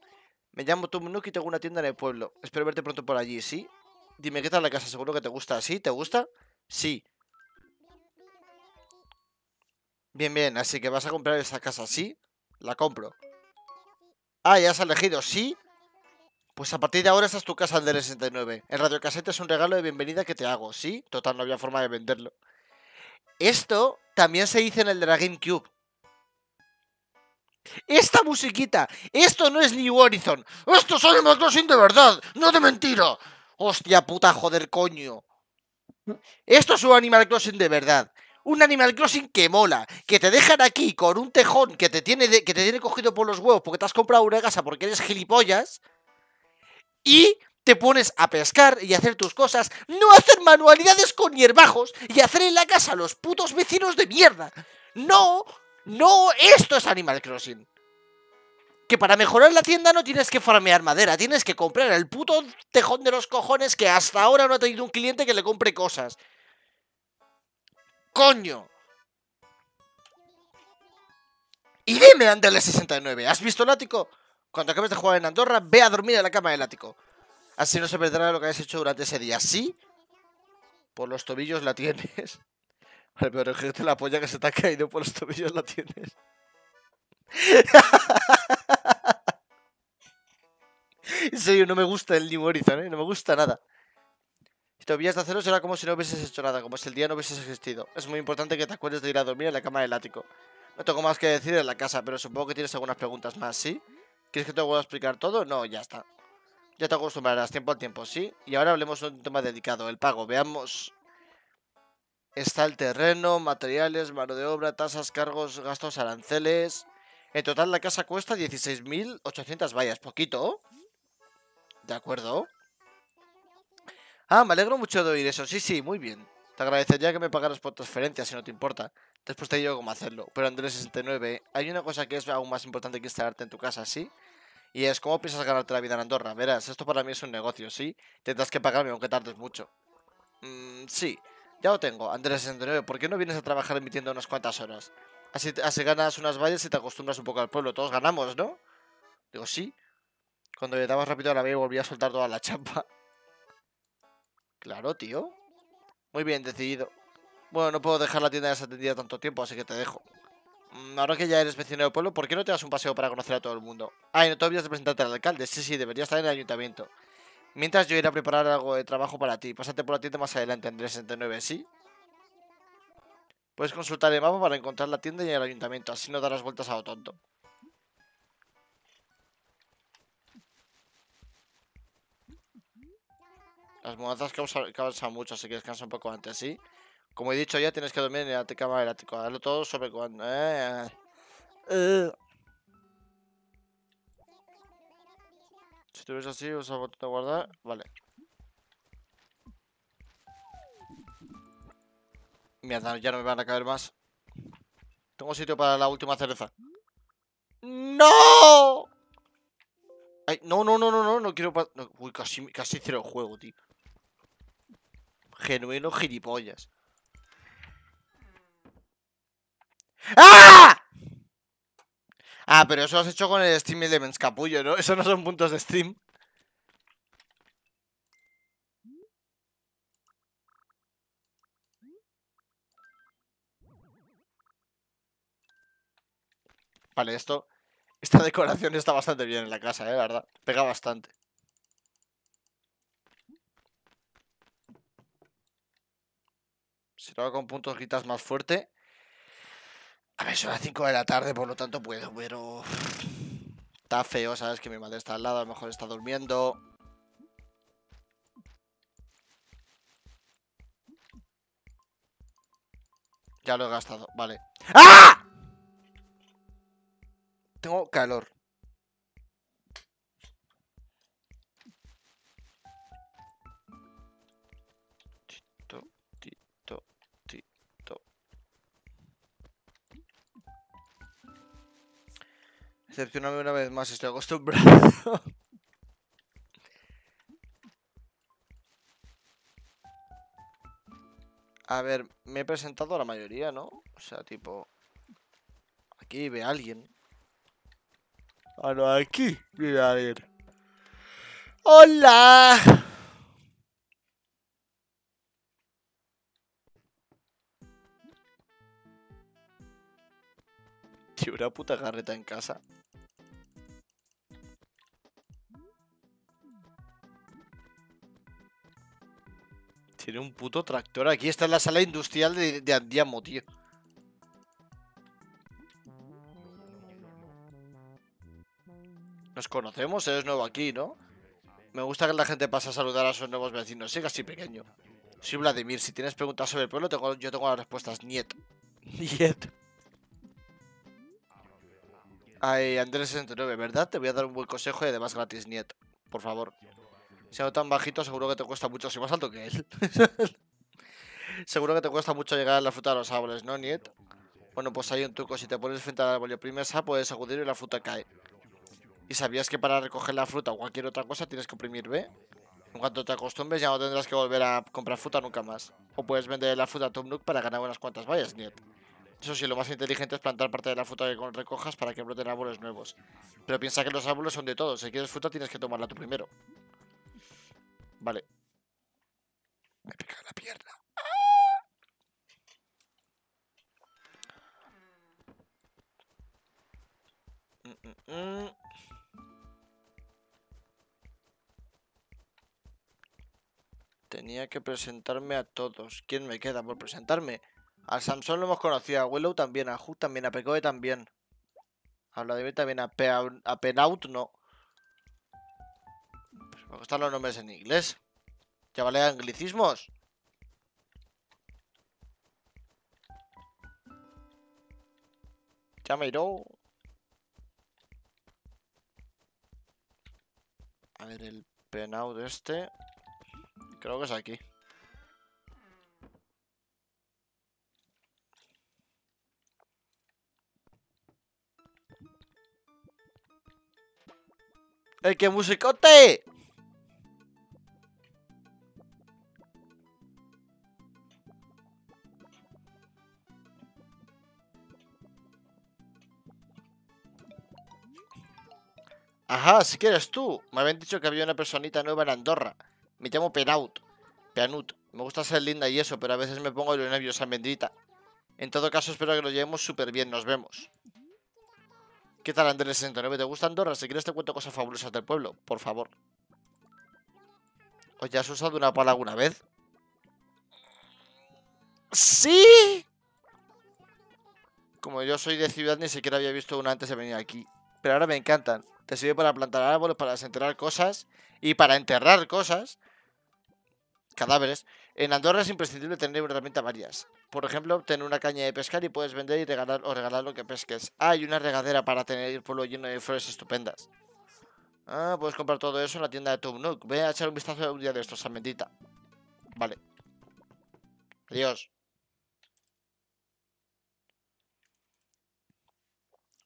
Me llamo Tom Nook y tengo una tienda en el pueblo. Espero verte pronto por allí, ¿sí? Dime, ¿qué tal la casa? Seguro que te gusta. ¿Sí? ¿Te gusta? Sí. Bien, bien. Así que vas a comprar esta casa, ¿sí? La compro. Ah, ya has elegido, ¿sí? Pues a partir de ahora esta es tu casa del 69. El radiocasete es un regalo de bienvenida que te hago, ¿sí? Total, no había forma de venderlo. Esto también se dice en el de la GameCube. Esta musiquita, esto no es New Horizon. Esto es Animal Crossing de verdad, no de mentira. Hostia puta, joder, coño. Esto es un Animal Crossing de verdad. Un Animal Crossing que mola, que te dejan aquí con un tejón que te tiene, que te tiene cogido por los huevos porque te has comprado una casa porque eres gilipollas. Y te pones a pescar y a hacer tus cosas, no hacer manualidades con hierbajos y hacer en la casa a los putos vecinos de mierda. No, no, esto es Animal Crossing. Que para mejorar la tienda no tienes que farmear madera, tienes que comprar el puto tejón de los cojones que hasta ahora no ha tenido un cliente que le compre cosas. ¡Coño! Y dime, Anderle 69, ¿has visto el ático? Cuando acabes de jugar en Andorra, ve a dormir en la cama del ático. Así no se perderá lo que has hecho durante ese día. ¿Sí? Por los tobillos la tienes. Vale, pero regírate la polla que se te ha caído por los tobillos la tienes. en serio, no me gusta el New Horizon, ¿eh? No me gusta nada. Si te olvidas de hacerlo será como si no hubieses hecho nada, como si el día no hubieses existido. Es muy importante que te acuerdes de ir a dormir en la cama del ático. No tengo más que decir en la casa, pero supongo que tienes algunas preguntas más, ¿sí? ¿Quieres que te vuelva a explicar todo? No, ya está. Ya te acostumbrarás tiempo al tiempo, ¿sí? Y ahora hablemos de un tema dedicado, el pago. Veamos. Está el terreno, materiales, mano de obra, tasas, cargos, gastos, aranceles. En total la casa cuesta 16.800 vallas. Poquito. De acuerdo. Ah, me alegro mucho de oír eso. Sí, sí, muy bien. Te agradecería que me pagaras por transferencia, si no te importa. Después te digo cómo hacerlo. Pero Andrés 69, hay una cosa que es aún más importante que instalarte en tu casa, ¿sí? Y es cómo piensas ganarte la vida en Andorra. Verás, esto para mí es un negocio, ¿sí? Tendrás que pagarme aunque tardes mucho. Mm, sí, ya lo tengo. Andrés 69, ¿por qué no vienes a trabajar en mi tienda unas cuantas horas? Así, ganas unas vallas y te acostumbras un poco al pueblo. Todos ganamos, ¿no? Digo, sí. Cuando le dabas rápido a la vida volví a soltar toda la chapa. Claro, tío. Muy bien, decidido. Bueno, no puedo dejar la tienda desatendida tanto tiempo, así que te dejo. Mm, Ahora que ya eres vecino del pueblo, ¿por qué no te das un paseo para conocer a todo el mundo? Ay, no te olvides de presentarte al alcalde. Sí, sí, deberías estar en el ayuntamiento. Mientras yo iré a preparar algo de trabajo para ti. Pásate por la tienda más adelante, Andrés 69, ¿sí? Puedes consultar el mapa para encontrar la tienda y el ayuntamiento, así no darás vueltas a lo tonto. Las mudanzas causan, mucho, así que descansa un poco antes, ¿sí? Como he dicho ya, tienes que dormir en la cama del ático. Hazlo todo sobre cuando... eh, eh. Si tú ves así, usa el botón de guardar. Vale. Mierda, ya no me van a caer más. Tengo sitio para la última cereza. ¡No! Ay, no, no, no, no, no, no quiero... no, uy, casi, casi cero el juego, tío. Genuino gilipollas. ¡Ah! Ah, pero eso lo has hecho con el Steam Elements, capullo, ¿no? Eso no son puntos de Steam. Vale, esto... Esta decoración está bastante bien en la casa, ¿eh? La verdad. Pega bastante. Si hago con puntos gritas más fuerte... A ver, son las 5 de la tarde, por lo tanto puedo, pero... Está feo, ¿sabes? Que mi madre está al lado, a lo mejor está durmiendo. Ya lo he gastado, vale. ¡Ah! Tengo calor. Decepcioname una vez más, estoy acostumbrado. A ver, me he presentado a la mayoría, ¿no? O sea, tipo... Aquí ve a alguien. Ah, no, aquí vive alguien. ¡Hola! Tío, una puta carreta en casa. Tiene un puto tractor. Aquí está la sala industrial de, Andiamo, tío. Nos conocemos, eres nuevo aquí, ¿no? Me gusta que la gente pase a saludar a sus nuevos vecinos. Siga así pequeño. Soy Vladimir. Si tienes preguntas sobre el pueblo, yo tengo las respuestas. Niet. Niet. Ay, Andrés69, ¿verdad? Te voy a dar un buen consejo y además gratis, Niet. Por favor. Siendo tan bajito, seguro que te cuesta mucho. Soy más alto que él. seguro que te cuesta mucho llegar a la fruta de los árboles, ¿no, Niet? Bueno, pues hay un truco. Si te pones frente al árbol y oprimes A, puedes sacudir y la fruta cae. ¿Y sabías que para recoger la fruta o cualquier otra cosa tienes que oprimir B? En cuanto te acostumbres ya no tendrás que volver a comprar fruta nunca más. O puedes vender la fruta a Tom Nook para ganar unas cuantas vallas, Niet. Eso sí, lo más inteligente es plantar parte de la fruta que recojas para que broten árboles nuevos. Pero piensa que los árboles son de todos. Si quieres fruta tienes que tomarla tú primero. Vale. Me pica la pierna. Mm, mm, mm. Tenía que presentarme a todos. ¿Quién me queda por presentarme? Al Samson lo hemos conocido, a Willow también, a Hook también, a Pecoe también. A Vladimir también, a, a Penaut no. Me gustan los nombres en inglés. Ya vale anglicismos. Ya me iró. A ver, el Penaut este. Creo que es aquí. ¡El que musicote! Ajá, si quieres tú. Me habían dicho que había una personita nueva en Andorra. Me llamo Penaut. Peanut. Me gusta ser linda y eso, pero a veces me pongo los nervios almendrita. En todo caso, espero que lo llevemos súper bien. Nos vemos. ¿Qué tal, Andrés 69? ¿Te gusta Andorra? Si quieres te cuento cosas fabulosas del pueblo. Por favor. ¿O ya has usado una pala alguna vez? ¡Sí! Como yo soy de ciudad, ni siquiera había visto una antes de venir aquí. Pero ahora me encantan. Te sirve para plantar árboles, para desenterrar cosas y para enterrar cosas. Cadáveres. En Andorra es imprescindible tener una herramienta varias. Por ejemplo, tener una caña de pescar y puedes vender y regalar o regalar lo que pesques. Ah, y una regadera para tener el pueblo lleno de flores estupendas. Ah, puedes comprar todo eso en la tienda de Nook. Ve a echar un vistazo un día de estos, Almendita. Vale. Adiós.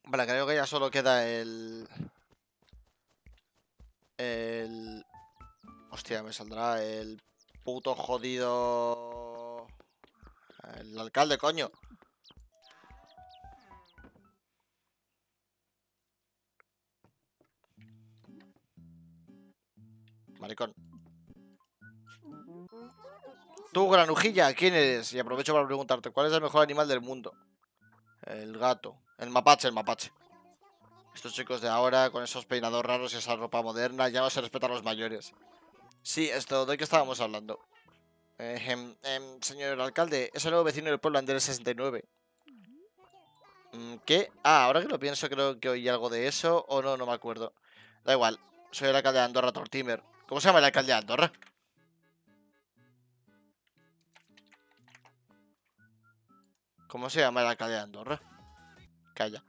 Vale, creo que ya solo queda el... El... Hostia, me saldrá el puto jodido... El alcalde, coño. Maricón. Tú, granujilla, ¿quién eres? Y aprovecho para preguntarte, ¿cuál es el mejor animal del mundo? El gato. El mapache, el mapache. Estos chicos de ahora, con esos peinados raros y esa ropa moderna, ya no se respetan los mayores. Sí, esto, ¿de qué estábamos hablando? Ejem, em, señor alcalde, es el nuevo vecino del pueblo Andrés 69. Mm, ¿Qué? Ah, ahora que lo pienso, creo que oí algo de eso, o no, no me acuerdo. Da igual, soy el alcalde de Andorra, Tortimer. ¿Cómo se llama el alcalde de Andorra? ¿Cómo se llama el alcalde de Andorra? Calla.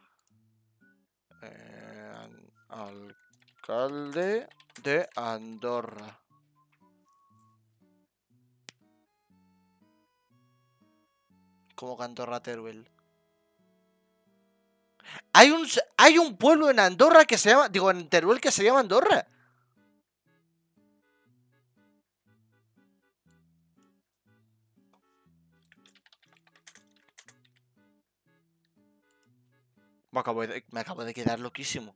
Alcalde de Andorra. ¿Cómo que Andorra Teruel? Hay un, hay un pueblo en Andorra que se llama. Digo, en Teruel que se llama Andorra. Me acabo de, quedar loquísimo.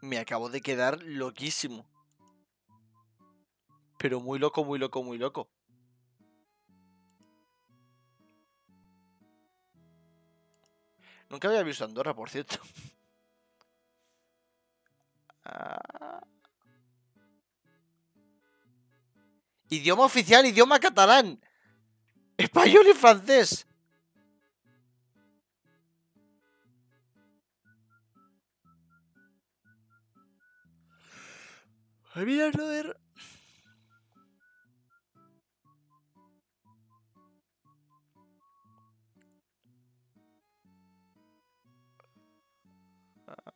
Me acabo de quedar loquísimo. Pero muy loco, muy loco, muy loco. Nunca había visto Andorra, por cierto. Ah. Idioma oficial, idioma catalán. Español y francés. Mira, brother.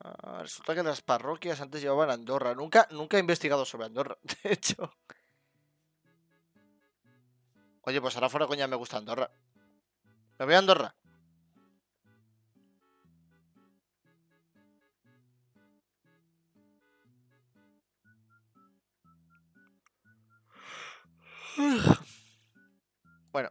Ah, Resulta que las parroquias antes llevaban Andorra. Nunca, nunca he investigado sobre Andorra, de hecho. Oye, pues ahora fuera coña me gusta Andorra. Me voy a Andorra. Bueno.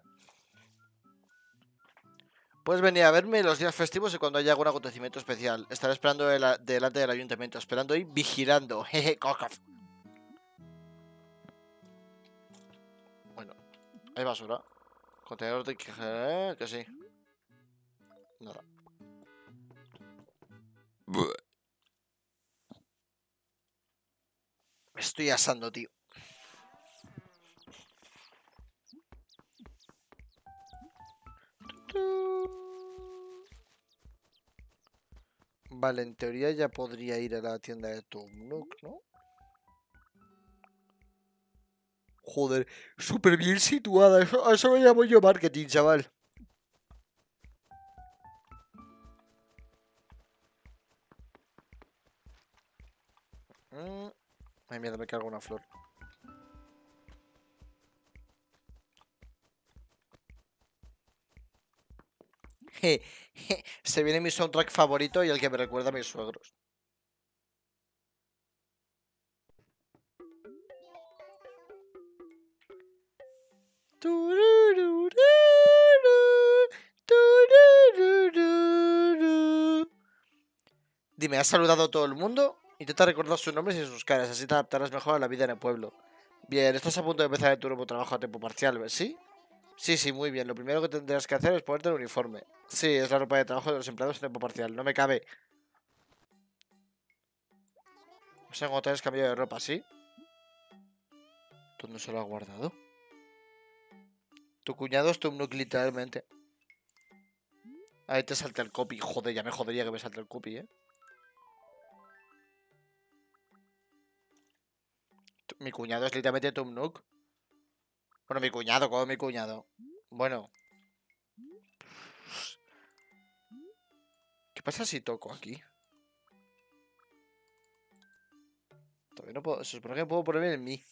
Puedes venir a verme los días festivos y cuando haya algún acontecimiento especial. Estaré esperando de la- delante del ayuntamiento, esperando y vigilando. Jeje, hay basura. Contenedor de que, eh, que sí. Nada. Me estoy asando, tío. Vale, en teoría ya podría ir a la tienda de Tumnuk, ¿no? Joder, súper bien situada. Eso, eso me llamo yo marketing, chaval. Mm, Ay, mierda, me cargo una flor. Je, je, Se viene mi soundtrack favorito y el que me recuerda a mis suegros. Dime, ¿has saludado a todo el mundo? Intenta recordar sus nombres y sus caras, así te adaptarás mejor a la vida en el pueblo. Bien, estás a punto de empezar tu nuevo trabajo a tiempo parcial. ¿sí? Sí, sí, muy bien. Lo primero que tendrás que hacer es ponerte el uniforme. Sí, es la ropa de trabajo de los empleados a tiempo parcial. No me cabe. O sea, cuando te has cambiado de ropa, ¿sí? ¿Dónde se lo ha guardado? Tu cuñado es Tumnuk, literalmente. Ahí te salta el copy. Joder, ya me jodería que me salte el copy, ¿eh? Tu- Mi cuñado es literalmente Tumnuk. Bueno, mi cuñado, como mi cuñado. Bueno. ¿Qué pasa si toco aquí? Todavía no puedo. Se supone que puedo ponerme en mí.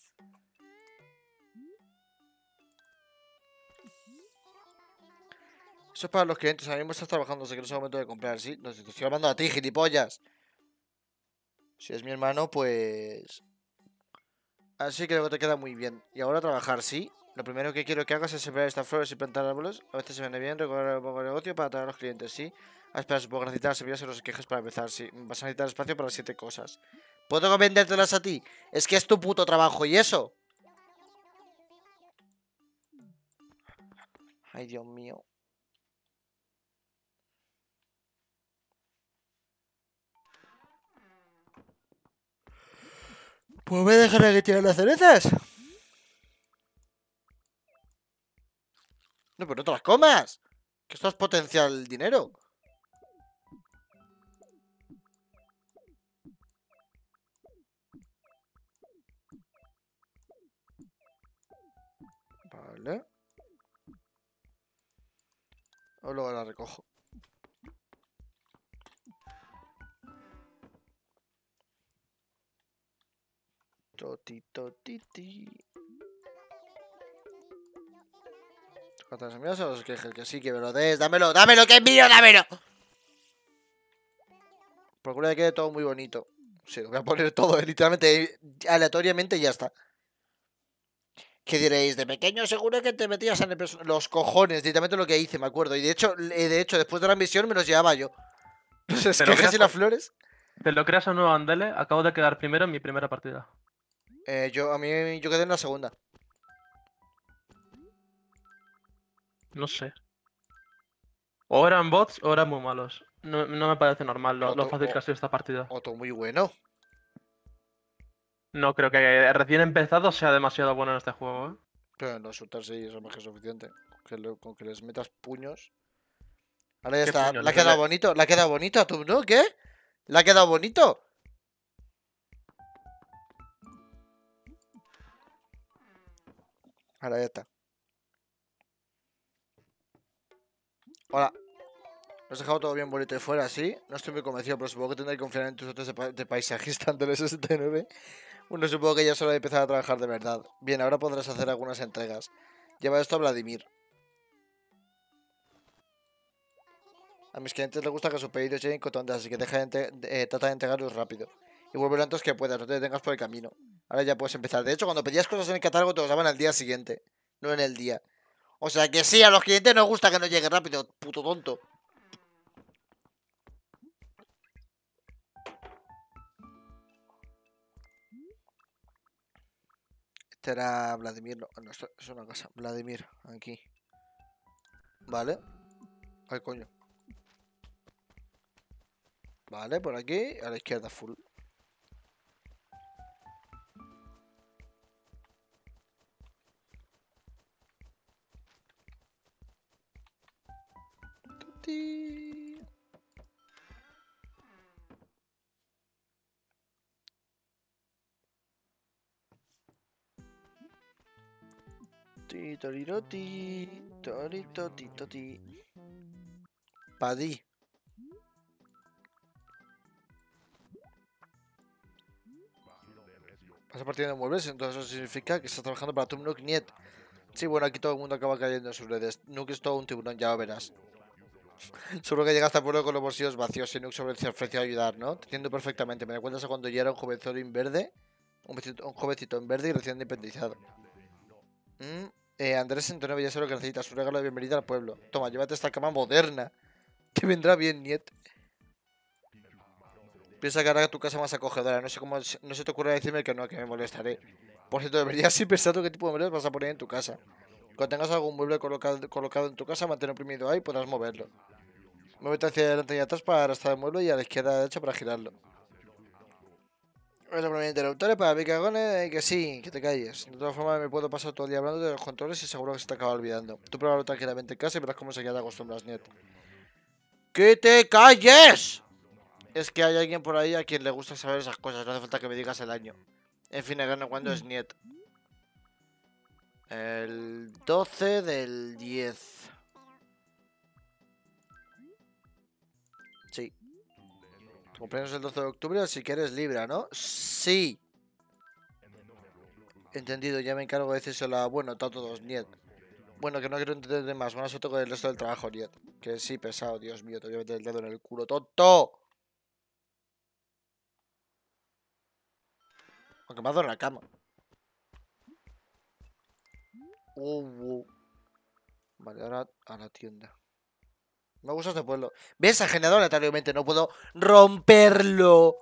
Eso es para los clientes. Ahora mismo estás trabajando, sé que no es el momento de comprar, ¿sí? No, te estoy hablando a ti, gilipollas. Si es mi hermano, pues... Así creo que te queda muy bien. Y ahora a trabajar, ¿sí? Lo primero que quiero que hagas es sembrar estas flores y plantar árboles. A veces se viene bien recorrer un poco el negocio para atraer a los clientes, ¿sí? Ah, espera, supongo que necesitas semillas y los quejes para empezar, sí. Vas a necesitar espacio para siete cosas. ¿Puedo vendértelas a ti? Es que es tu puto trabajo, ¿y eso? Ay, Dios mío. Pues me dejaré que tiren las cerezas. No, pero no te las comas. Que esto es potencial dinero. Vale. O luego la recojo. Toti, toti, ti. ¿Cuántas mías o los que, que sí, que me lo des? ¡Dámelo! ¡Dámelo, que es mío! ¡Dámelo! Procura que quede todo muy bonito. Sí, lo voy a poner todo, eh, literalmente, aleatoriamente y ya está. ¿Qué diréis? De pequeño seguro que te metías en el los cojones, literalmente lo que hice, me acuerdo. Y de hecho, eh, de hecho, después de la misión me los llevaba yo. Los esquejes y las flores. Te lo creas o no, Andele, acabo de quedar primero en mi primera partida. Eh, yo, a mí, yo quedé en la segunda. No sé. O eran bots o eran muy malos. No, no me parece normal lo, lo fácil o- que ha sido esta partida. Otro muy bueno. No creo que recién empezado sea demasiado bueno en este juego, ¿eh? Pero los shooters sí, eso es más que suficiente. Con que, le- con que les metas puños. Ahora ya ¿Qué está. ¿Le ha quedado bonito? ¿Le ha quedado bonito a tu, no? ¿Qué? ¿Le ha quedado bonito? Está. Hola. Lo has dejado todo bien bonito de fuera, ¿sí? No estoy muy convencido, pero supongo que tendré que confiar en tus dotes de, pa- de paisajista ante el 69. Bueno, supongo que ya solo he empezado a trabajar de verdad. Bien, ahora podrás hacer algunas entregas. Lleva esto a Vladimir. A mis clientes les gusta que sus pedidos lleguen antes, así que deja de de- eh, trata de entregarlos rápido. Y vuelve antes que puedas, no te detengas por el camino. Ahora ya puedes empezar. De hecho, cuando pedías cosas en el catálogo te los daban al día siguiente, no en el día. O sea que sí, a los clientes nos gusta que no llegue rápido, puto tonto. Este era Vladimir, no, no, esto es una cosa. Vladimir, aquí. Vale. Ay, coño. Vale, por aquí, a la izquierda full. Toriroti, toritoti, toti. Padí. Vas a partir de muebles, entonces eso significa que estás trabajando para Tumnuk Niet. Sí, bueno, aquí todo el mundo acaba cayendo en sus redes. Nuke es todo un tiburón, ya lo verás. Seguro que llegaste al pueblo con los bolsillos vacíos y Nuke sobre se ofreció a ayudar, ¿no? Te entiendo perfectamente. Me recuerdas a cuando yo era un jovencito en verde. Un jovencito en verde y recién independizado. Mm, eh, Andrés Antonio ya sé lo que necesitas. Un regalo de bienvenida al pueblo. Toma, llévate esta cama moderna. Te vendrá bien, Niet. Piensa que hará tu casa más acogedora. No sé cómo. No se te ocurre decirme que no, que me molestaré. Por cierto, deberías ir pensando qué tipo de muebles vas a poner en tu casa. Cuando tengas algún mueble colocado, colocado en tu casa, mantén oprimido ahí y podrás moverlo. Muévete hacia adelante y atrás para arrastrar el mueble y a la izquierda y a la derecha para girarlo. Es la interruptores para mí cagones y que sí, que te calles. De todas formas, me puedo pasar todo el día hablando de los controles y seguro que se te acaba olvidando. Tú pruébalo tranquilamente en casa y verás cómo se queda acostumbras, Niet. ¡Que te calles! Es que hay alguien por ahí a quien le gusta saber esas cosas, no hace falta que me digas el año. En fin, el cuando es Niet. El 12 del 10. Sí. Tu el 12 de octubre, así que eres Libra, ¿no? Sí. Entendido, ya me encargo de decírselo a... Bueno, todos, Niet. Bueno, que no quiero entender más. Buena suerte con el resto del trabajo, Niet. Que sí, pesado, Dios mío, te voy a meter el dedo en el culo, tonto. Aunque me ha dado en la cama. Uh. Vale, ahora a la tienda. Me gusta este pueblo. ¿Ves? Ha generado aleatoriamente. No puedo romperlo.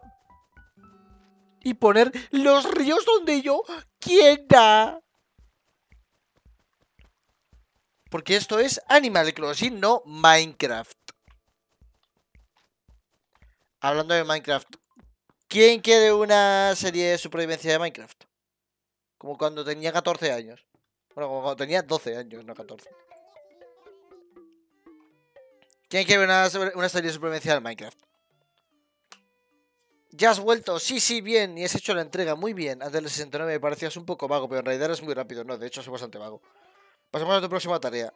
Y poner los ríos donde yo quiera. Porque esto es Animal Crossing, no Minecraft. Hablando de Minecraft. ¿Quién quiere una serie de supervivencia de Minecraft? Como cuando tenía 14 años. Bueno, como cuando tenía 12 años, no 14. ¿Quién quiere una, sobre- una serie de supervivencia de Minecraft? Ya has vuelto, sí, sí, bien, y has hecho la entrega, muy bien. Antes del 69 me parecías un poco vago, pero en realidad eres muy rápido, no, de hecho soy bastante vago. Pasamos a tu próxima tarea.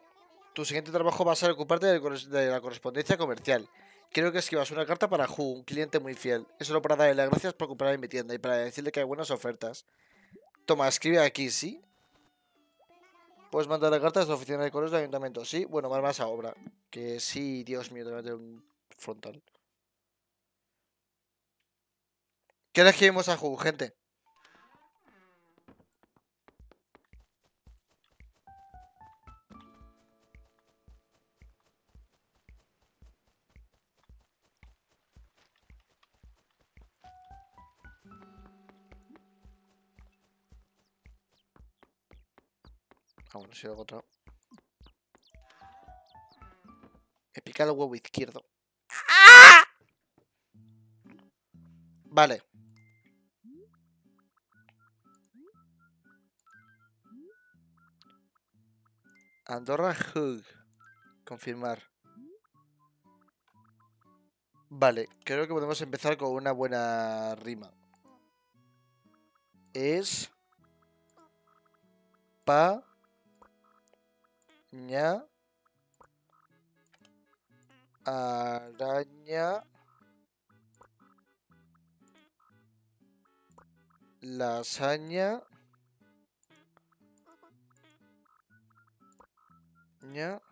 Tu siguiente trabajo va a ser ocuparte de la correspondencia comercial. Quiero que escribas una carta para Hu, un cliente muy fiel. Es solo para darle las gracias por comprar en mi tienda y para decirle que hay buenas ofertas. Toma, escribe aquí, ¿sí? Puedes mandar la carta desde la oficina de correos del ayuntamiento, ¿sí? Bueno, más más a obra. Que sí, Dios mío, te voy a meter un frontal. ¿Qué escribimos a Hu, gente? Ah, bueno, si lo otra. He picado el huevo izquierdo. Vale. Andorra Hug. Confirmar. Vale, creo que podemos empezar con una buena rima. Es pa ña araña lasaña ña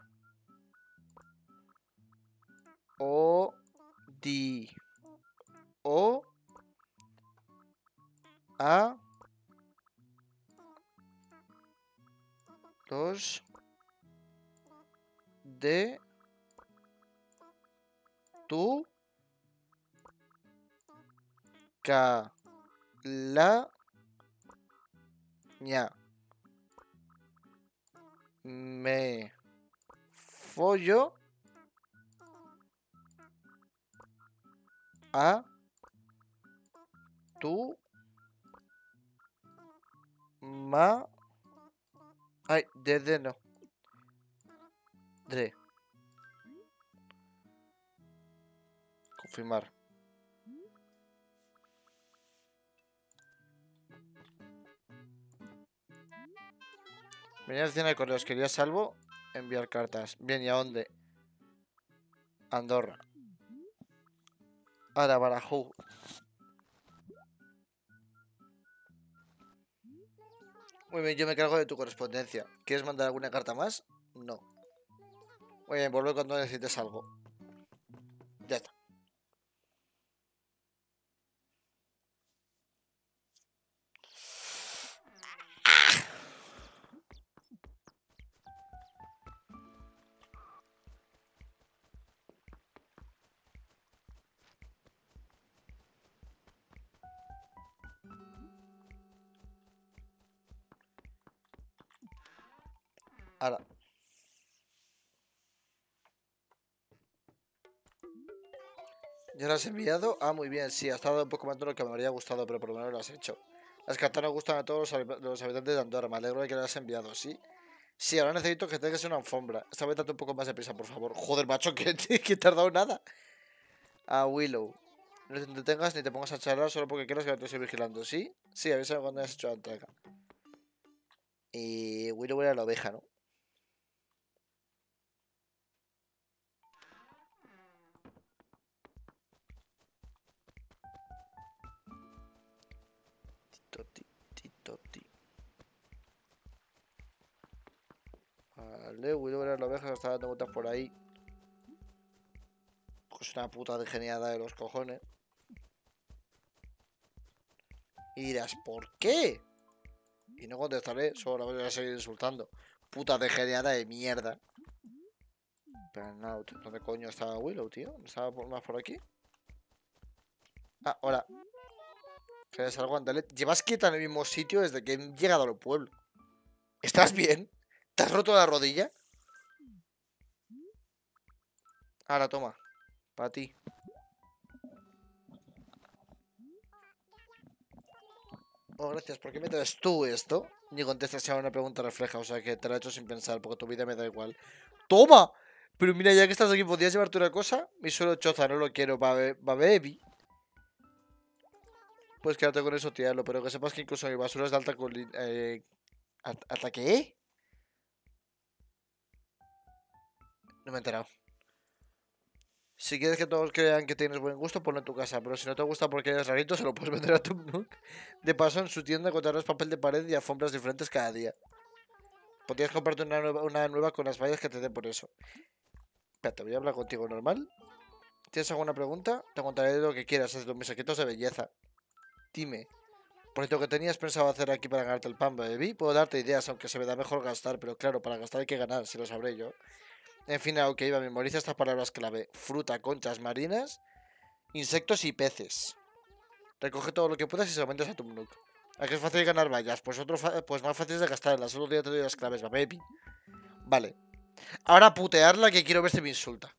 o di o a los de tu ca la ña me follo a tu ma ay desde no Dre. Confirmar. Venía a la oficina de correos, quería salvo, enviar cartas. Bien, ¿y a dónde? Andorra. Ahora, Barajú. Muy bien, yo me cargo de tu correspondencia. ¿Quieres mandar alguna carta más? No. Bien, vuelve cuando necesites algo. Ya está. Ahora. ¿Ya lo has enviado? Ah, muy bien, sí, has estado un poco más de lo que me habría gustado, pero por lo menos lo has hecho. Las cartas nos gustan a todos los, habi- los habitantes de Andorra, me alegro de que las has enviado, ¿sí? Sí, ahora necesito que tengas una alfombra. Esta vez un poco más de prisa, por favor. Joder, macho, que, he tardado nada. A Willow. No te entretengas ni te pongas a charlar solo porque quieras que te estoy vigilando, ¿sí? Sí, avísame cuando hayas hecho la entrega. Y Willow era la oveja, ¿no? Vale, Willow era la oveja que estaba dando vueltas por ahí. Es una puta de geniada de los cojones. Y dirás, ¿por qué? Y no contestaré, solo la voy a seguir insultando. Puta de geniada de mierda. Burnout. ¿Dónde coño estaba Willow, tío? ¿No ¿Estaba más por aquí? Ah, hola. ¿Quieres algo, Andalet? Llevas quieta en el mismo sitio desde que he llegado al pueblo. ¿Estás bien? ¿Te has roto la rodilla? Ahora, toma. Para ti. Oh, gracias. ¿Por qué me traes tú esto? Ni contestas ahora una pregunta refleja, o sea que te la he hecho sin pensar, porque tu vida me da igual. ¡Toma! Pero mira, ya que estás aquí, ¿podrías llevarte una cosa? Mi suelo choza, no lo quiero, babe, babebi. Pues quédate con eso, tíalo, pero que sepas que incluso mi basura es de alta eh, ¿Alta alta qué? No me he enterado. Si quieres que todos crean que tienes buen gusto, ponlo en tu casa. Pero si no te gusta porque eres rarito, se lo puedes vender a tu Nook. De paso, en su tienda encontrarás papel de pared y alfombras diferentes cada día. Podrías comprarte una nueva, una nueva con las vallas que te dé por eso. Espérate, voy a hablar contigo normal. ¿Tienes alguna pregunta? Te contaré lo que quieras, de mis secretos de belleza. Dime. Por lo que tenías pensado hacer aquí para ganarte el pan, baby, puedo darte ideas, aunque se me da mejor gastar, pero claro, para gastar hay que ganar, si lo sabré yo. En fin, a lo que iba, memoriza estas palabras clave. Fruta, conchas marinas, insectos y peces. Recoge todo lo que puedas y se lo a tu Nook. ¿A qué es fácil ganar vallas? Pues otro pues más fácil de gastarlas. Solo día te doy las claves, va, baby. Vale. Ahora putearla que quiero ver si me insulta.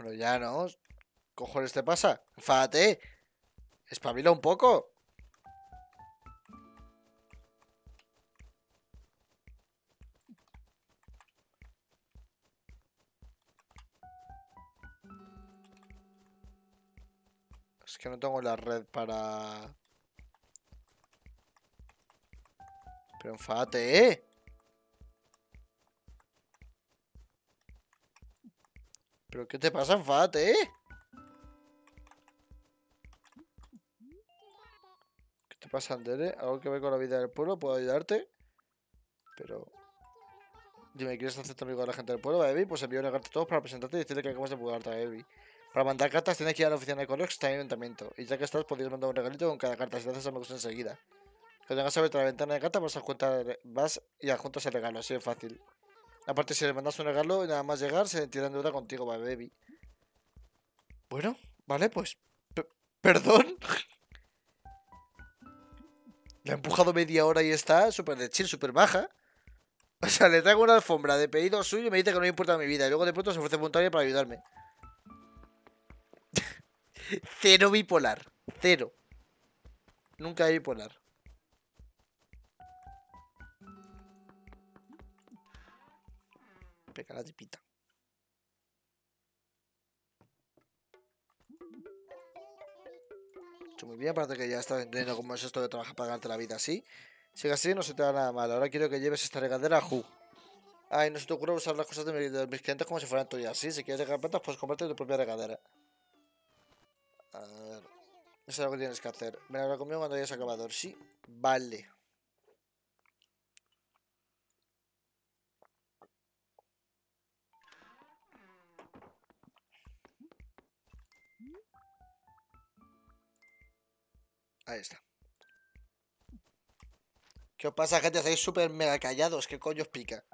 Bueno, ya no. Cojones te pasa? Enfádate. Espabila un poco. Es que no tengo la red para... Pero enfádate, ¿eh? ¿Pero qué te pasa? Enfádate, ¿eh? ¿Qué te pasa, Andere? ¿Algo que ver con la vida del pueblo? ¿Puedo ayudarte? Pero... Dime, ¿quieres hacerte amigo de la gente del pueblo, baby? Pues envío una carta a todos para presentarte y decirle que acabas de mudarte, baby. Para mandar cartas tienes que ir a la oficina de correos que está en el ayuntamiento. Y ya que estás, podrías mandar un regalito con cada carta. Si lo haces, me gusta enseguida. Cuando llegas a abierta la ventana de carta, vas a juntar, vas y adjuntas el regalo. Así de fácil. Aparte, si le mandas un regalo, nada más llegar, se tira en deuda contigo, baby. Bueno, vale, pues. pe- Perdón. Le ha empujado media hora y está súper de chill, súper baja. O sea, le traigo una alfombra de pedido suyo y me dice que no me importa mi vida. Y luego de pronto se ofrece voluntaria para ayudarme. Cero bipolar. Cero. Nunca bipolar. Pega la muy bien, aparte que ya estás entendiendo cómo es esto de trabajar para ganarte la vida así. Sigue así, no se te da nada mal. Ahora quiero que lleves esta regadera a Ju. Ay, no se te ocurre usar las cosas de, mi- de mis clientes como si fueran tuyas. Sí, si quieres regar plantas, pues comprarte tu propia regadera. A ver. Eso es lo que tienes que hacer. Ven ahora conmigo cuando hayas acabado. Sí, vale. Ahí está. ¿Qué os pasa, gente? Estáis súper mega callados. ¿Qué coño os pica?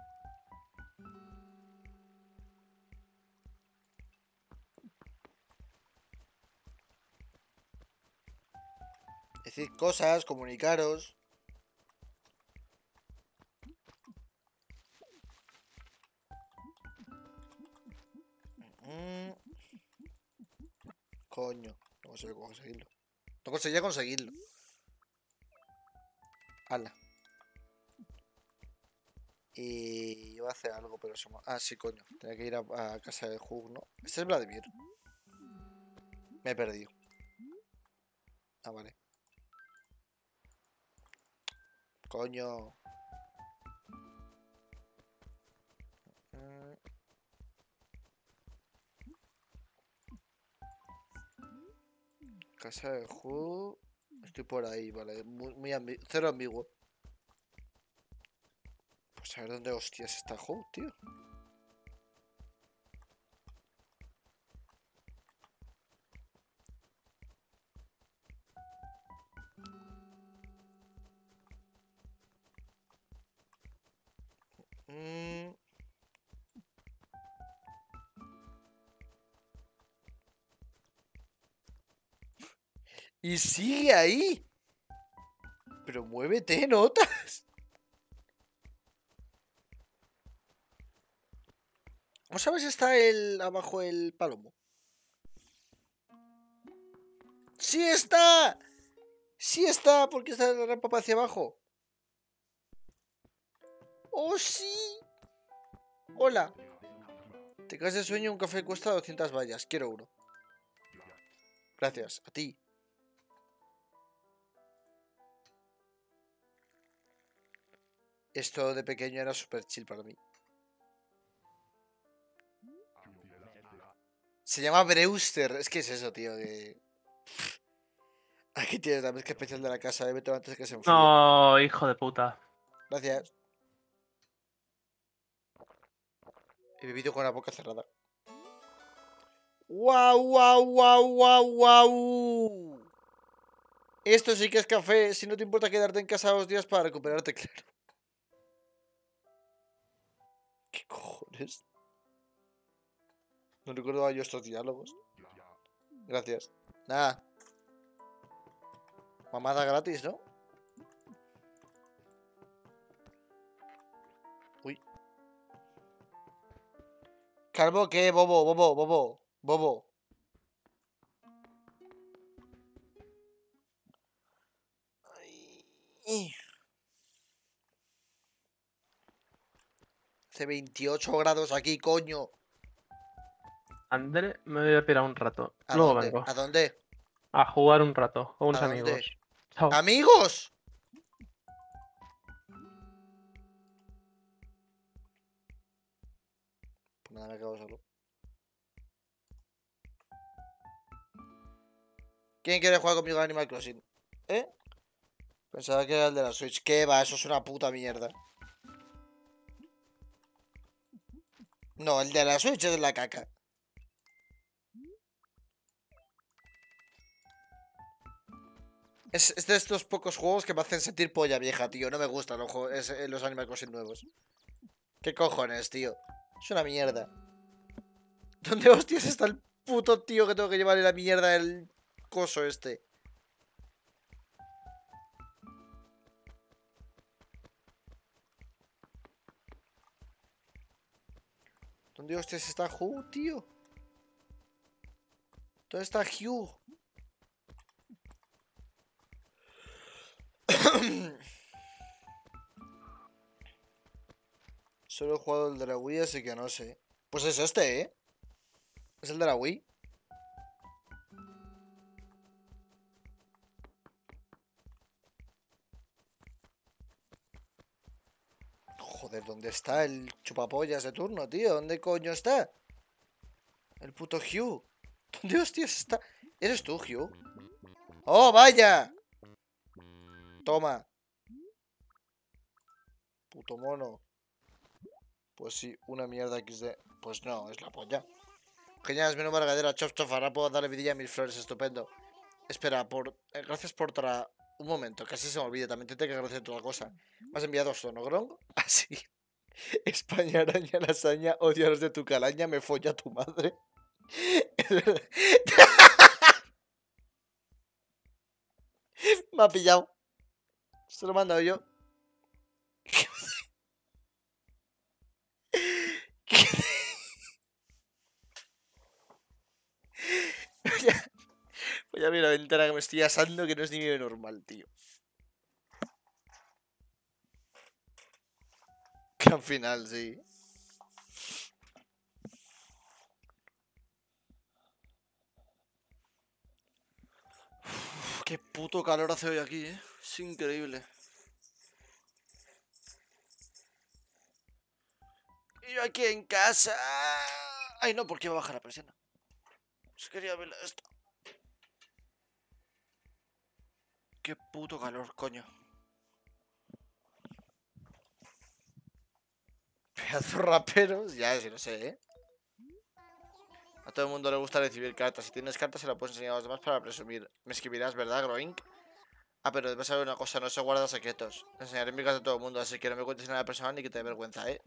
Decid cosas, comunicaros. Mm. Coño, no consigo conseguirlo. No conseguía conseguirlo. Ala. Y iba a hacer algo, pero me... Ah, sí, coño. Tenía que ir a, casa de Hugh, ¿no? Este es Vladimir. Me he perdido. Ah, vale. Coño. Casa de Hugh. Estoy por ahí, vale. Muy, ambi- cero ambiguo. Pues a ver dónde hostias está Hugh, tío. Mm. Y sigue ahí. Pero muévete, notas. Ver si está el abajo el palomo. ¡Sí está! ¡Sí está! ¿Por qué está la rampa hacia abajo? ¡Oh, sí! Hola. Te caes de sueño, un café cuesta 200 vallas. Quiero uno. Gracias, a ti. Esto de pequeño era súper chill para mí. Se llama Brewster. Es que es eso, tío. Que... Aquí tienes la mezcla especial de la casa. Vete antes de que se enfríe. No, hijo de puta. Gracias. He bebido con la boca cerrada. ¡Guau, guau, guau, guau, guau! Esto sí que es café. Si no te importa quedarte en casa dos días para recuperarte, claro. No recordaba yo estos diálogos. Gracias. Nada. Mamada gratis, ¿no? Uy. Calvo, ¿qué? Bobo, bobo, bobo, bobo. Ay. Hace 28 grados aquí, coño. André, me voy a pirar un rato. ¿A Luego dónde? vengo. ¿A dónde? A jugar un rato con unos amigos. Chao. ¡Amigos! Pues nada, me quedo solo. ¿Quién quiere jugar conmigo a Animal Crossing? ¿Eh? Pensaba que era el de la Switch. ¿Qué va? Eso es una puta mierda. No, el de la Switch es la caca. Es, de estos pocos juegos que me hacen sentir polla vieja, tío. No me gustan los, juegos- eh, los Animal Crossing nuevos. ¿Qué cojones, tío? Es una mierda. ¿Dónde hostias está el puto tío que tengo que llevarle la mierda del coso este? ¿Dónde hostias está Hugh, tío? ¿Dónde está Hugh? Solo he jugado el de la Wii, así que no sé. Pues es este, ¿eh? Es el de la Wii. Joder, ¿dónde está el chupapollas de turno, tío? ¿Dónde coño está? El puto Hugh. ¿Dónde hostias está? ¿Eres tú, Hugh? ¡Oh, vaya! Toma. Puto mono. Pues sí, una mierda XD. Pues no, es la polla. Genial, es menos margadera. Chop, chop, ahora puedo darle vidilla a mis flores, estupendo. Espera, por... eh, gracias por tra... Un momento, casi se me olvida. También te tengo que agradecer otra cosa. Me has enviado esto, ¿no, Grongo? Así. España, araña, lasaña, odio a los de tu calaña, me folla tu madre. Es verdad. me ha pillado. Se lo he mandado yo. Voy a, voy a abrir la ventana que me estoy asando, que no es ni medio normal, tío. Gran final, sí. Uf, qué puto calor hace hoy aquí, eh. Es increíble. Y yo aquí en casa. Ay, no, ¿por qué va a bajar la presión? Se quería ver esto. Qué puto calor, coño. Pedazo raperos, ya, sí lo sé, ¿eh? A todo el mundo le gusta recibir cartas. Si tienes cartas, se las puedes enseñar a los demás para presumir. Me escribirás, ¿verdad, Groink? Ah, pero debes saber una cosa, no se guarda secretos. Enseñaré mi casa a todo el mundo, así que no me cuentes nada personal ni que te dé vergüenza, ¿eh?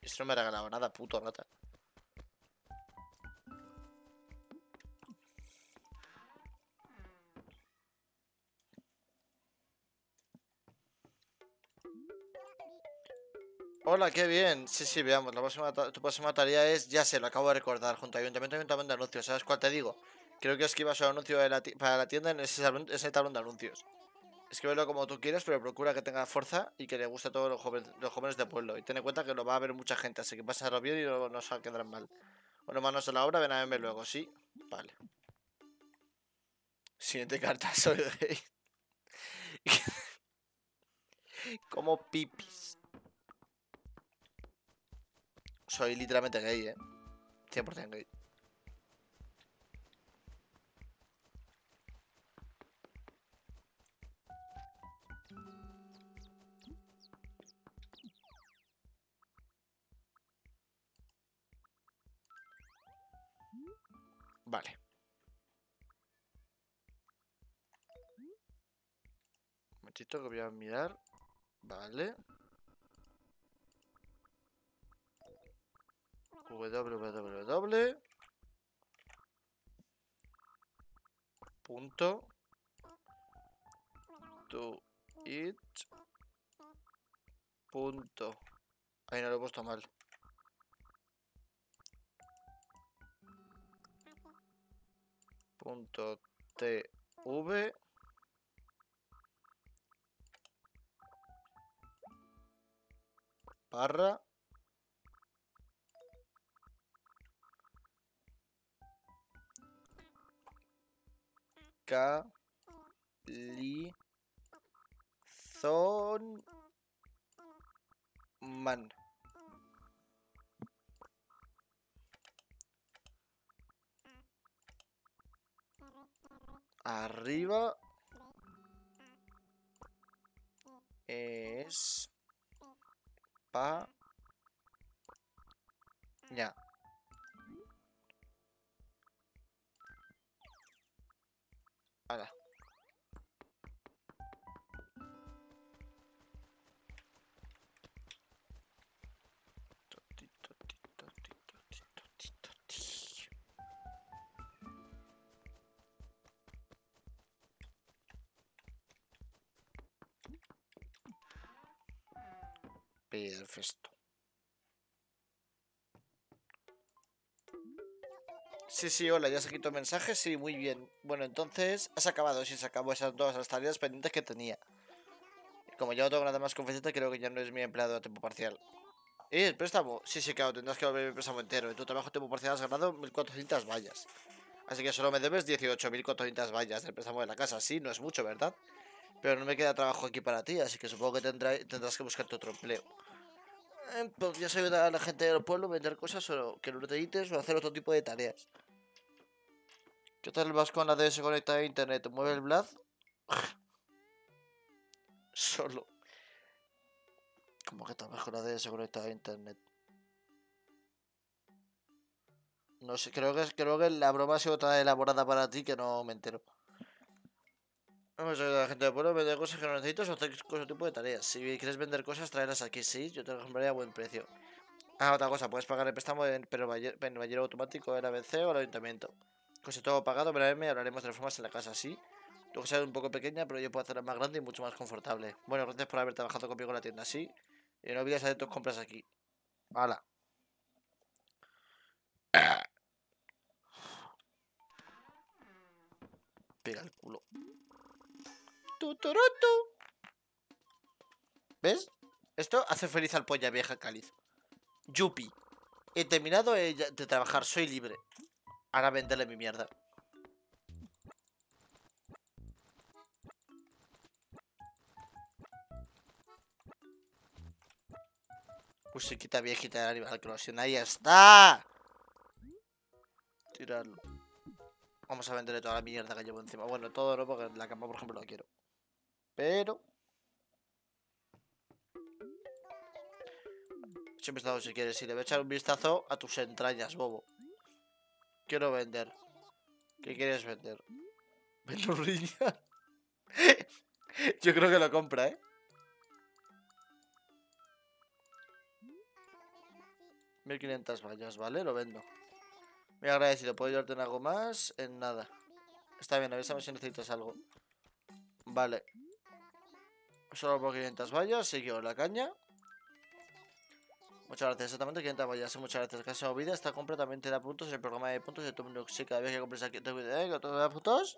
Esto no me ha regalado nada, puto rata. Hola, qué bien. Sí, sí, veamos. La próxima tu próxima tarea es, ya sé, lo acabo de recordar, junto a Ayuntamiento Ayuntamiento de Anuncios. ¿Sabes cuál te digo? Creo que escribas un anuncio de la para la tienda en ese, salón- ese tablón de anuncios. Escríbelo como tú quieras, pero procura que tenga fuerza y que le guste a todos los jóvenes, los jóvenes de pueblo. Y ten en cuenta que lo va a ver mucha gente, así que pásalo bien y no nos quedarán mal. Bueno, manos a la obra, ven a verme luego, ¿sí? Vale. Siguiente carta, soy gay. como pipis. Soy literalmente gay, eh. 100% gay. Vale. Un momentito que voy a mirar. Vale. Www. Punto. To it. Punto. Ahí no lo he puesto mal. Punto tv barra Calizón Man. Arriba es pa ya. Perfecto. Sí, sí, hola, ya se quitó mensaje, sí, muy bien. Bueno, entonces, has acabado, sí, se acabó esas dos las tareas pendientes que tenía. Y como ya no tengo nada más con Faceta, creo que ya no es mi empleado a tiempo parcial. ¿Eh, el préstamo? Sí, sí, claro, tendrás que volver el préstamo entero. En tu trabajo a tiempo parcial has ganado 1.400 vallas. Así que solo me debes 18.400 vallas del préstamo de la casa. Sí, no es mucho, ¿verdad? Pero no me queda trabajo aquí para ti, así que supongo que tendrá- tendrás que buscarte otro empleo. Eh, Podrías ayudar a la gente del pueblo a vender cosas o que no necesites o hacer otro tipo de tareas. ¿Qué tal vas con la DS conectada a internet? ¿Mueve el Blaz? Solo. ¿Cómo que tal vez con la DS conectada a internet? No sé, creo que, creo que la broma ha sido tan elaborada para ti que no me entero. Vamos a a la gente del pueblo a vender cosas que no necesitas o hacer otro tipo de tareas. Si quieres vender cosas, traerlas aquí, sí, yo te las compraré a buen precio. Ah, otra cosa, puedes pagar el préstamo en, ballero automático del ABC o el ayuntamiento. Con si todo pagado, verme hablaremos de reformas en la casa, ¿sí? Tu casa es un poco pequeña, pero yo puedo hacerla más grande y mucho más confortable. Bueno, gracias por haber trabajado conmigo en la tienda, ¿sí? Y no olvides hacer tus compras aquí. Hala. Pega el culo. Tu, turu, tu. ¿Ves? Esto hace feliz al polla vieja cáliz. Yupi. He terminado de trabajar, soy libre. Ahora venderle mi mierda. Musiquita viejita de Animal Crossing. Ahí está. Tirarlo. Vamos a venderle toda la mierda que llevo encima. Bueno, todo no, porque la cama, por ejemplo, la quiero. Pero. Siempre estado si quieres. Si le voy a echar un vistazo a tus entrañas, bobo. Quiero vender. ¿Qué quieres vender? Vendo riña. Yo creo que lo compra, ¿eh? $1500 vallas, ¿vale? Lo vendo. Muy agradecido. ¿Puedo ayudarte en algo más? En nada. Está bien, avísame si necesitas algo. Vale. Solo por 500 vallas. Sigo la caña. Muchas gracias, exactamente 500 vallas. Muchas gracias. Casi olvida, está completamente da puntos en el programa de puntos de Tumnux. Sí, cada vez que compres aquí te te da puntos.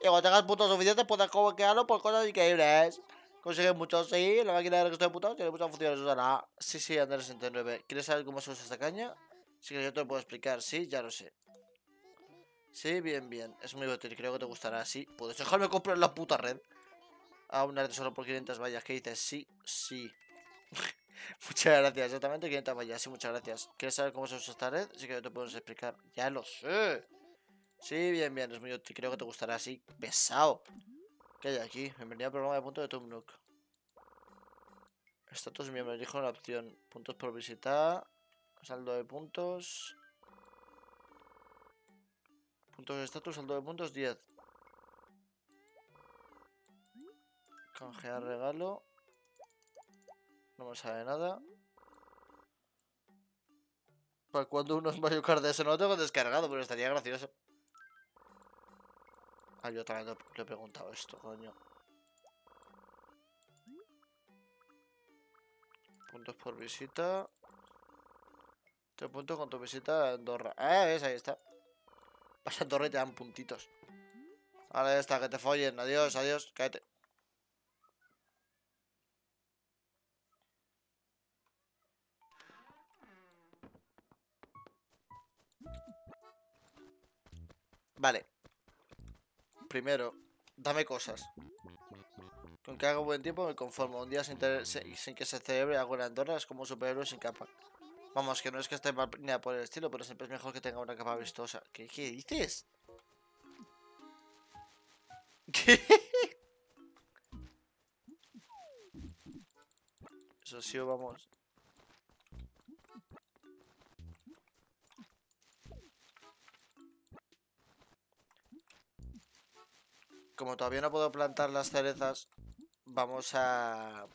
Y cuando tengas puntos suficientes puedes coquearlo por cosas increíbles. Consigues mucho, sí. La máquina de resto de putos tiene muchas funciones. Usará. Sí, sí, Andrés 69. ¿Quieres saber cómo se usa esta caña? Sí, que yo te lo puedo explicar. Sí, ya lo sé. Sí, bien, bien. Es muy útil. Creo que te gustará. Sí. ¿Puedes dejarme comprar la puta red? Ah, una solo por 500 vallas. ¿Qué dices? Sí, sí. muchas gracias. Exactamente 500 vallas. Sí, muchas gracias. ¿Quieres saber cómo se usa esta red? Sí que te puedo explicar. Ya lo sé. Sí, bien, bien. Es muy útil. Creo que te gustará. Sí. Pesado. ¿Qué hay aquí? Bienvenido al programa de puntos de Tumnuk. Estatus miembro. Elijo la opción. Puntos por visitar. Saldo de puntos. Puntos de estatus, saldo de puntos 10. Canjear regalo. No me sabe nada. ¿Para cuando uno es Mario Kart de ese no lo tengo descargado? Pero estaría gracioso. Ah, yo también le- he preguntado esto, coño. Puntos por visita. Tres puntos con tu visita a Andorra. Ah, ves, ahí está. Vas a Andorra y te dan puntitos. Vale, ya está, que te follen. Adiós, adiós, cállate. Vale. Primero, dame cosas. Con que haga buen tiempo me conformo. Un día sin, sin que se celebre algo en Andorra es como un superhéroe sin capa. Vamos, que no es que esté mal ni por el estilo, pero siempre es mejor que tenga una capa vistosa. ¿Qué, qué dices? ¿Qué? Eso sí, vamos. Como todavía no puedo plantar las cerezas, vamos a...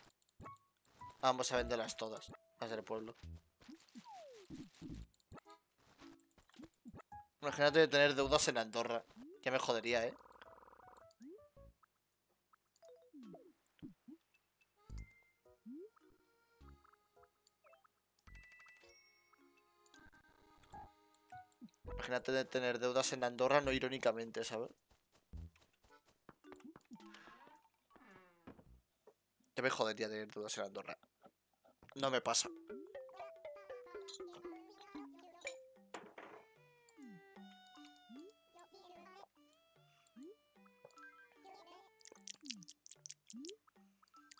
Vamos a venderlas todas. A el pueblo. Imagínate tener deudas en Andorra. Ya me jodería, ¿eh? Imagínate de tener deudas en Andorra, no irónicamente, ¿sabes? Ya me jodería tener deudas en Andorra. No me pasa.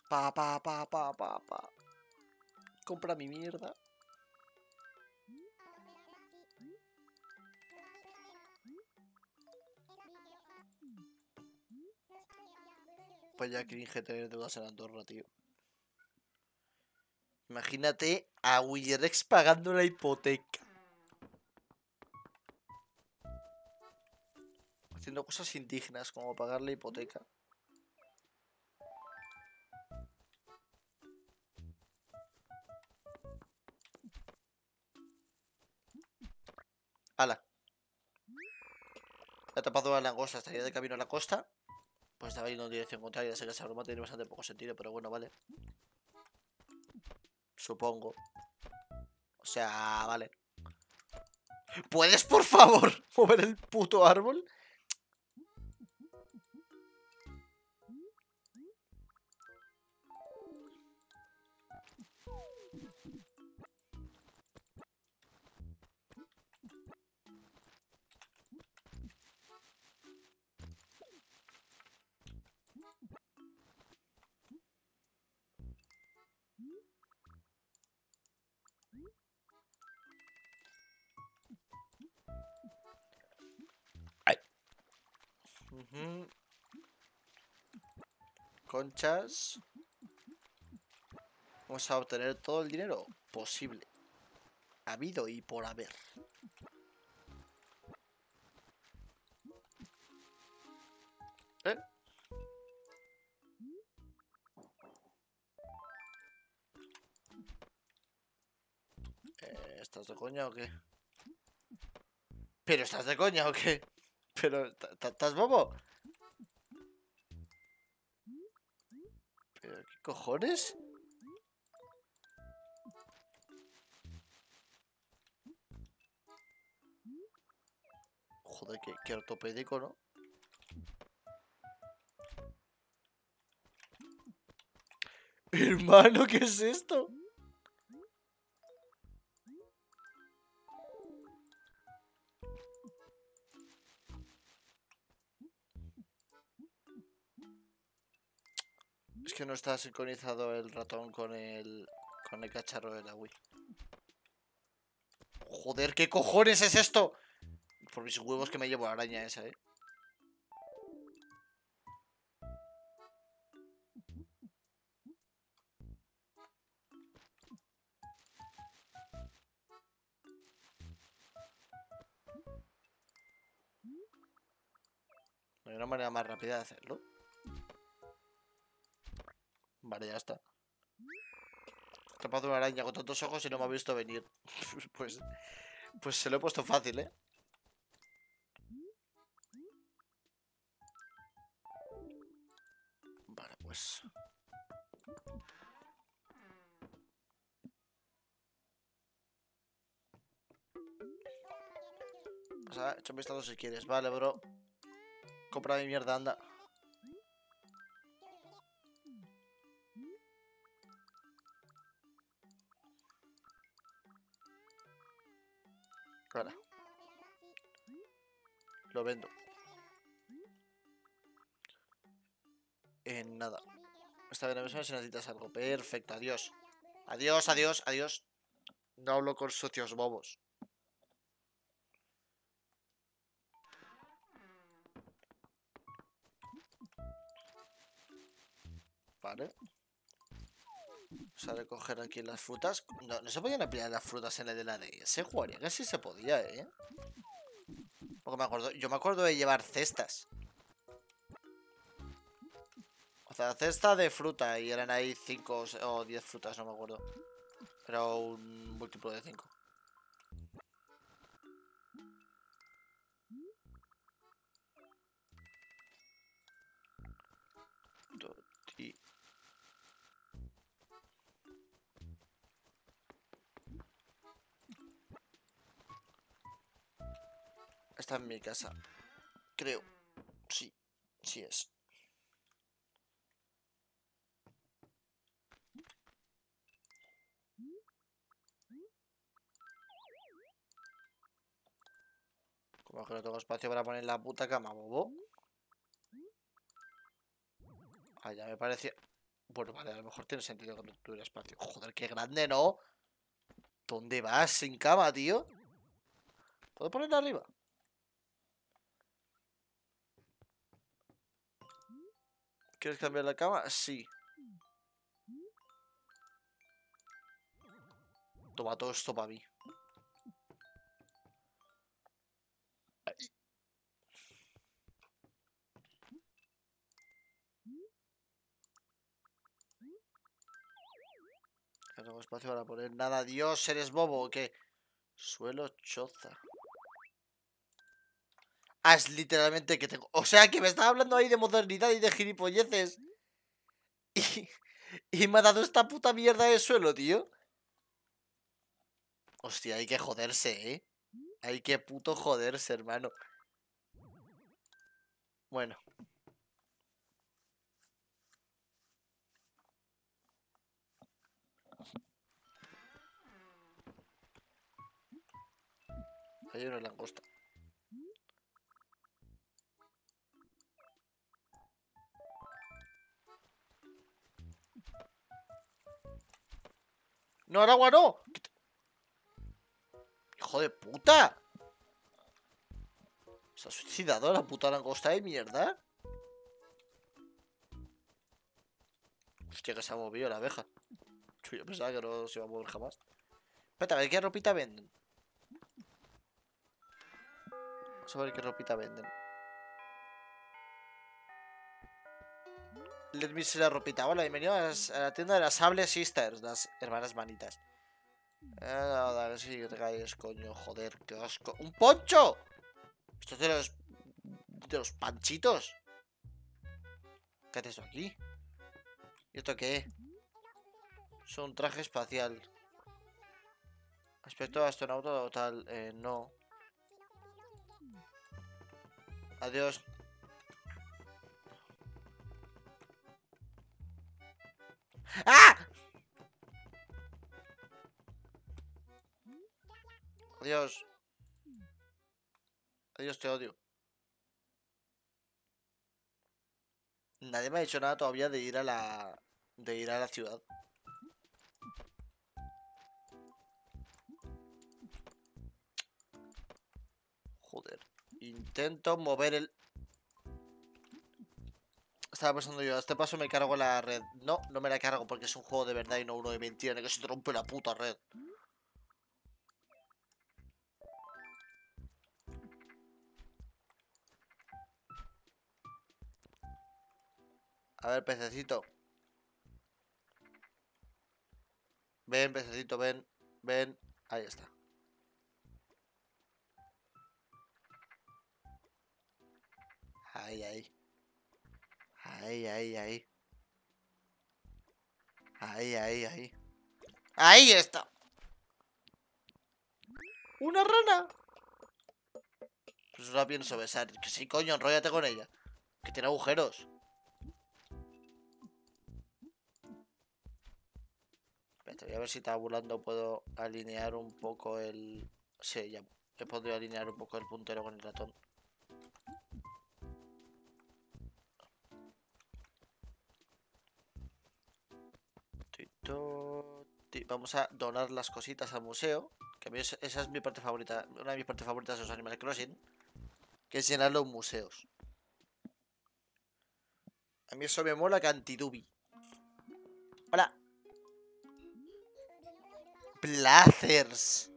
Pa, pa, pa, pa, pa, pa. Compra mi mierda. Vaya cringe tener deudas en Andorra, tío. Imagínate a Willerex pagando la hipoteca. Haciendo cosas indignas como pagar la hipoteca. ¡Hala! He tapado la langosta, estaría de camino a la costa. Pues estaba yendo en dirección contraria, sé que esa broma tiene bastante poco sentido, pero bueno, vale. Supongo. O sea, vale. ¿Puedes, por favor, mover el puto árbol? Conchas. Vamos a obtener todo el dinero posible. Habido y por haber. ¿Eh? Eh, ¿Estás de coña o qué? ¿Pero estás de coña o qué? Pero, ¿estás bobo? ¿Pero qué cojones? Joder, qué, qué ortopédico, ¿no? Hermano, ¿qué es esto? No está sincronizado el ratón con el con el cacharro de la Wii. Joder, ¿qué cojones es esto? Por mis huevos que me llevo la araña esa, eh. ¿No hay una manera más rápida de hacerlo? Vale, ya está. Atrapado una araña con tantos ojos y no me ha visto venir. pues, pues se lo he puesto fácil, ¿eh? Vale, pues... O sea, echa un vistazo si quieres. Vale, bro. Compra mi mierda, anda. Lo vendo. En nada. Está bien, avísame si necesitas algo. Perfecto, adiós. Adiós, adiós, adiós. No hablo con socios bobos. Vale. Vamos a recoger aquí las frutas. No, no se podían apilar las frutas en el de la DS, jugaría que sí se podía, ¿eh? Porque me acuerdo, yo me acuerdo de llevar cestas. O sea, cesta de fruta y eran ahí 5 o 10 frutas, no me acuerdo. Era un múltiplo de 5. Está en mi casa. Creo. Sí, sí es. Como que no tengo espacio para poner la puta cama, bobo. Ah, ya me parecía... Bueno, vale, a lo mejor tiene sentido que no tuviera espacio. Joder, qué grande, ¿no? ¿Dónde vas sin cama, tío? ¿Puedo ponerla arriba? ¿Quieres cambiar la cama? Sí. Toma todo esto para mí. No tengo espacio para poner nada. Dios, ¿eres bobo o qué? Suelo choza. Es literalmente que tengo. O sea que me estaba hablando ahí de modernidad y de gilipolleces. Y, y me ha dado esta puta mierda de suelo, tío. Hostia, hay que joderse, ¿eh? Hay que puto joderse, hermano. Bueno. Hay una langosta. No, al agua no. Hijo de puta. ¿Se ha suicidado la puta langosta de mierda? Hostia, que se ha movido la abeja. Yo pensaba que no se iba a mover jamás. Espérate, a ver qué ropita venden. Vamos a ver qué ropita venden. Let me see la ropita. Hola, bienvenido a, la tienda de las Sable Sisters, las hermanas manitas. Eh, nada, si te coño, joder, qué asco. ¡Un poncho! Esto es de los. de los panchitos. ¿Qué haces esto aquí? ¿Y esto qué? Es un traje espacial. Aspecto de astronauta o tal. Eh, no. Adiós. ¡Ah! Adiós. Adiós, te odio. Nadie me ha dicho nada todavía de ir a la. de ir a la ciudad. Joder. Intento mover el. Estaba pensando yo, a este paso me cargo la red. No, no me la cargo porque es un juego de verdad y no uno de mentira que se rompe la puta red. A ver, pececito. Ven, pececito, ven, ven. Ahí está. Ahí, ahí. Ahí, ahí, ahí. Ahí, ahí, ahí. Ahí está. ¡Una rana! Pues la pienso besar. Que sí, coño, enróllate con ella. Que tiene agujeros. Voy a ver si tabulando puedo alinear un poco el... Sí, ya he podido alinear un poco el puntero con el ratón. Vamos a donar las cositas al museo. Que a mí es- esa es mi parte favorita. Una de mis partes favoritas de los Animal Crossing. Que es llenar los museos. A mí eso me mola cantidubi. Hola. Placers.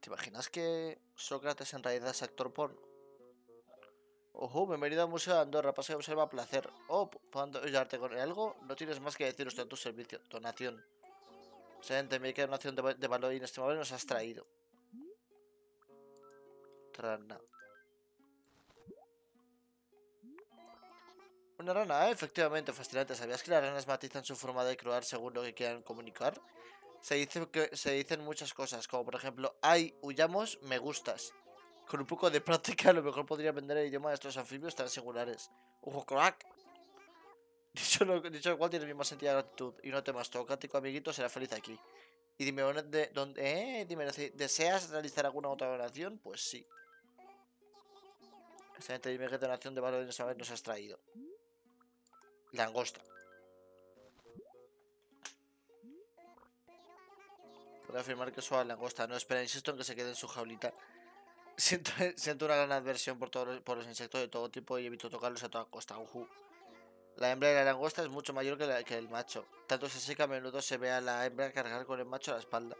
¿Te imaginas que Sócrates en realidad es actor porno? Ojo, bienvenido al Museo de Andorra. Pasa y observa placer. Oh, ¿puedo ayudarte con algo? No tienes más que decir usted a tu servicio. Donación. Excelente, me que donación de, de valor inestimable nos has traído. Rana. Una rana, ¿eh? efectivamente, fascinante. ¿Sabías que las ranas matizan su forma de croar según lo que quieran comunicar? Se, dice que, se dicen muchas cosas, como por ejemplo, ay, huyamos, me gustas. Con un poco de práctica, a lo mejor podría aprender el idioma de estos anfibios tan singulares. ¡Ojo, crack! Dicho lo, cual, tiene el mismo sentido de gratitud. Y no temas, tu amiguito será feliz aquí. Y dime, ¿dónde, eh? dime, ¿deseas realizar alguna otra donación? Pues sí. Excelente, dime qué donación de valor inestimable nos has traído. Langosta. Puedo afirmar que suena langosta. No, espera, insisto en que se quede en su jaulita. Siento, siento una gran adversión por, todos los- por los insectos de todo tipo y evito tocarlos a toda costa. Ujú. La hembra de la langosta es mucho mayor que, la- que el macho. Tanto es así que a menudo se ve a la hembra cargar con el macho a la espalda.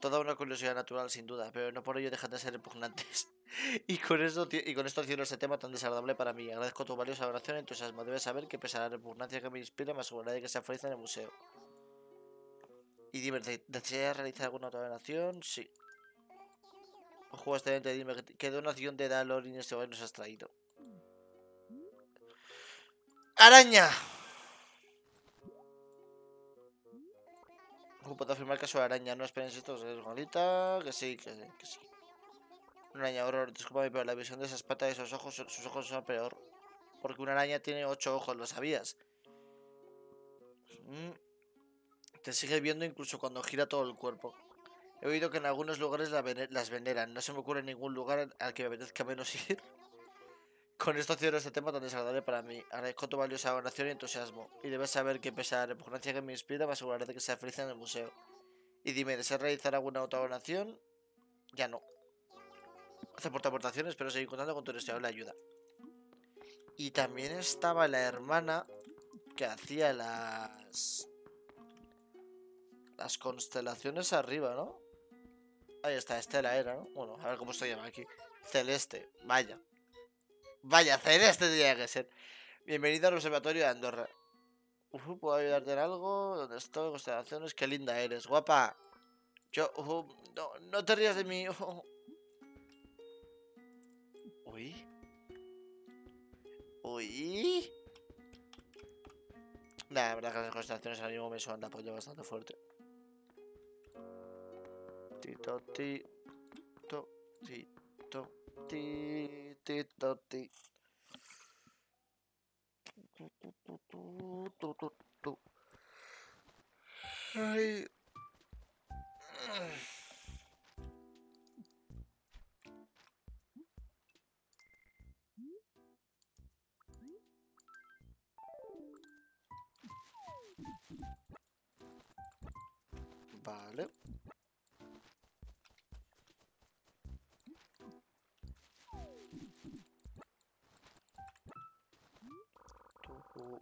Toda una curiosidad natural, sin duda, pero no por ello dejan de ser repugnantes. y, con esto, y con esto cierro este tema tan desagradable para mí. Agradezco tu valiosa oración y entusiasmo. Debes saber que pese a la repugnancia que me inspira, me aseguraré de que sea feliz en el museo. Y dime, ¿de- ¿deseas realizar alguna otra donación? Sí. Ojo, excelente, dime, ¿qué- ¿qué donación de Dalor y este nos has traído? ¡Araña! Ojo, puedo afirmar que soy araña, no esperen esto, es malita, que sí, que sí, que sí. Una araña, horror, discúlpame, pero la visión de esas patas y esos ojos, sus ojos son peor. Porque una araña tiene ocho ojos, ¿lo sabías? Mm. Te sigue viendo incluso cuando gira todo el cuerpo. He oído que en algunos lugares las veneran. No se me ocurre ningún lugar al- que me apetezca menos ir. Con esto cierro este tema tan desagradable para mí. Agradezco tu valiosa oración y entusiasmo. Y debes saber que pese a la repugnancia que me inspira, me aseguraré de que sea feliz en el museo. Y dime, ¿deseas realizar alguna otra donación? Ya no. Hace por aportaciones, pero seguir contando con tu la ayuda. Y también estaba la hermana que hacía las... Las constelaciones arriba, ¿no? Ahí está, Estela era, ¿no? Bueno, a ver cómo se llama aquí. Celeste, vaya. Vaya, Celeste tenía que ser. Bienvenido al Observatorio de Andorra. Ujú, ¿puedo ayudarte en algo? ¿Dónde estoy? Constelaciones, qué linda eres, guapa. Yo, ujú, no, no te rías de mí. Uy. Uy. Nah, la verdad que las constelaciones ahora mismo me suenan de apoyo bastante fuerte. Tito, tito, tito, tito, tito. Ai. Vale.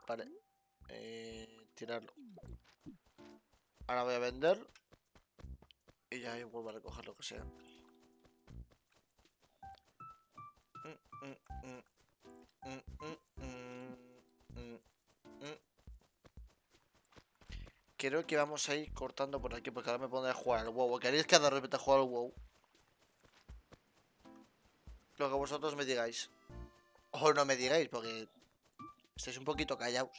Vale. Eh, tirarlo. Ahora voy a vender. Y ya ahí vuelvo a recoger lo que sea. Creo que vamos a ir cortando por aquí porque ahora me pondré a jugar al WoW. ¿Queréis que de repente jugar al WoW? Lo que vosotros me digáis. O no me digáis porque estáis un poquito callados.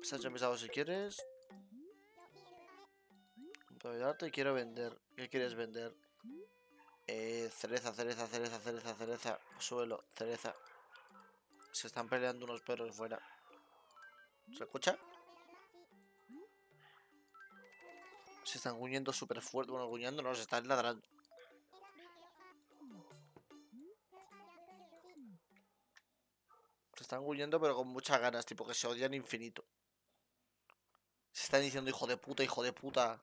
Estás empezado si quieres. Puedo ayudarte, quiero vender. ¿Qué quieres vender? Eh, cereza, cereza, cereza, cereza, cereza. Suelo, cereza. Se están peleando unos perros fuera. ¿Se escucha? Se están gruñendo súper fuerte. Bueno, gruñendo no, se están ladrando. Se están gruñendo pero con muchas ganas, tipo que se odian infinito. Se están diciendo hijo de puta, hijo de puta.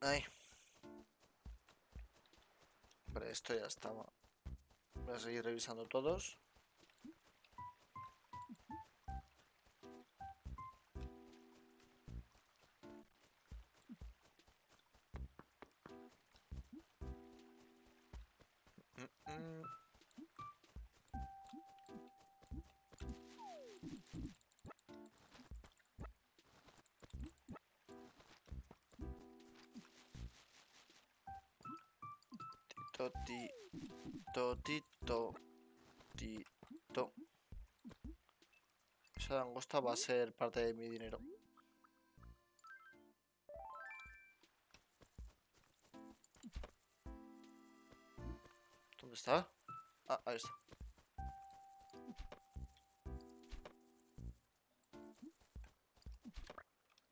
Ay. Vale, esto ya estaba. Voy a seguir revisando todos. Tito, ti, to, tito, tito. Esa langosta va a ser parte de mi dinero. ¿Dónde está? Ah, ahí está.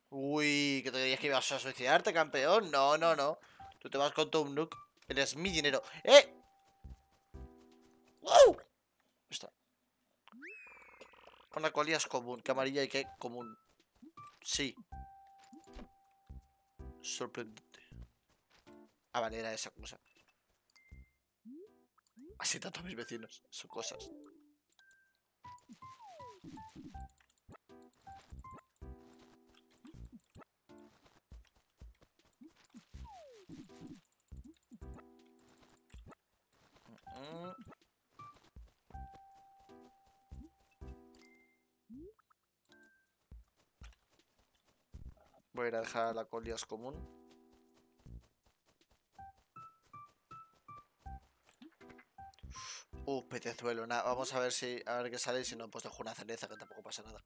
Uy, que te creías que ibas a suicidarte, campeón. No, no, no. Tú te vas con Tom Nook. Eres mi dinero. ¡Eh! ¡Wow! Está. Una colía es común. Que amarilla y que común. Sí. Sorprendente. Ah, vale, era esa cosa. Así trato a mis vecinos. Son cosas. Voy a ir a dejar la colias común. Uh, petezuelo, nada. Vamos a ver si. A ver qué sale si no, pues dejo una cereza, que tampoco pasa nada.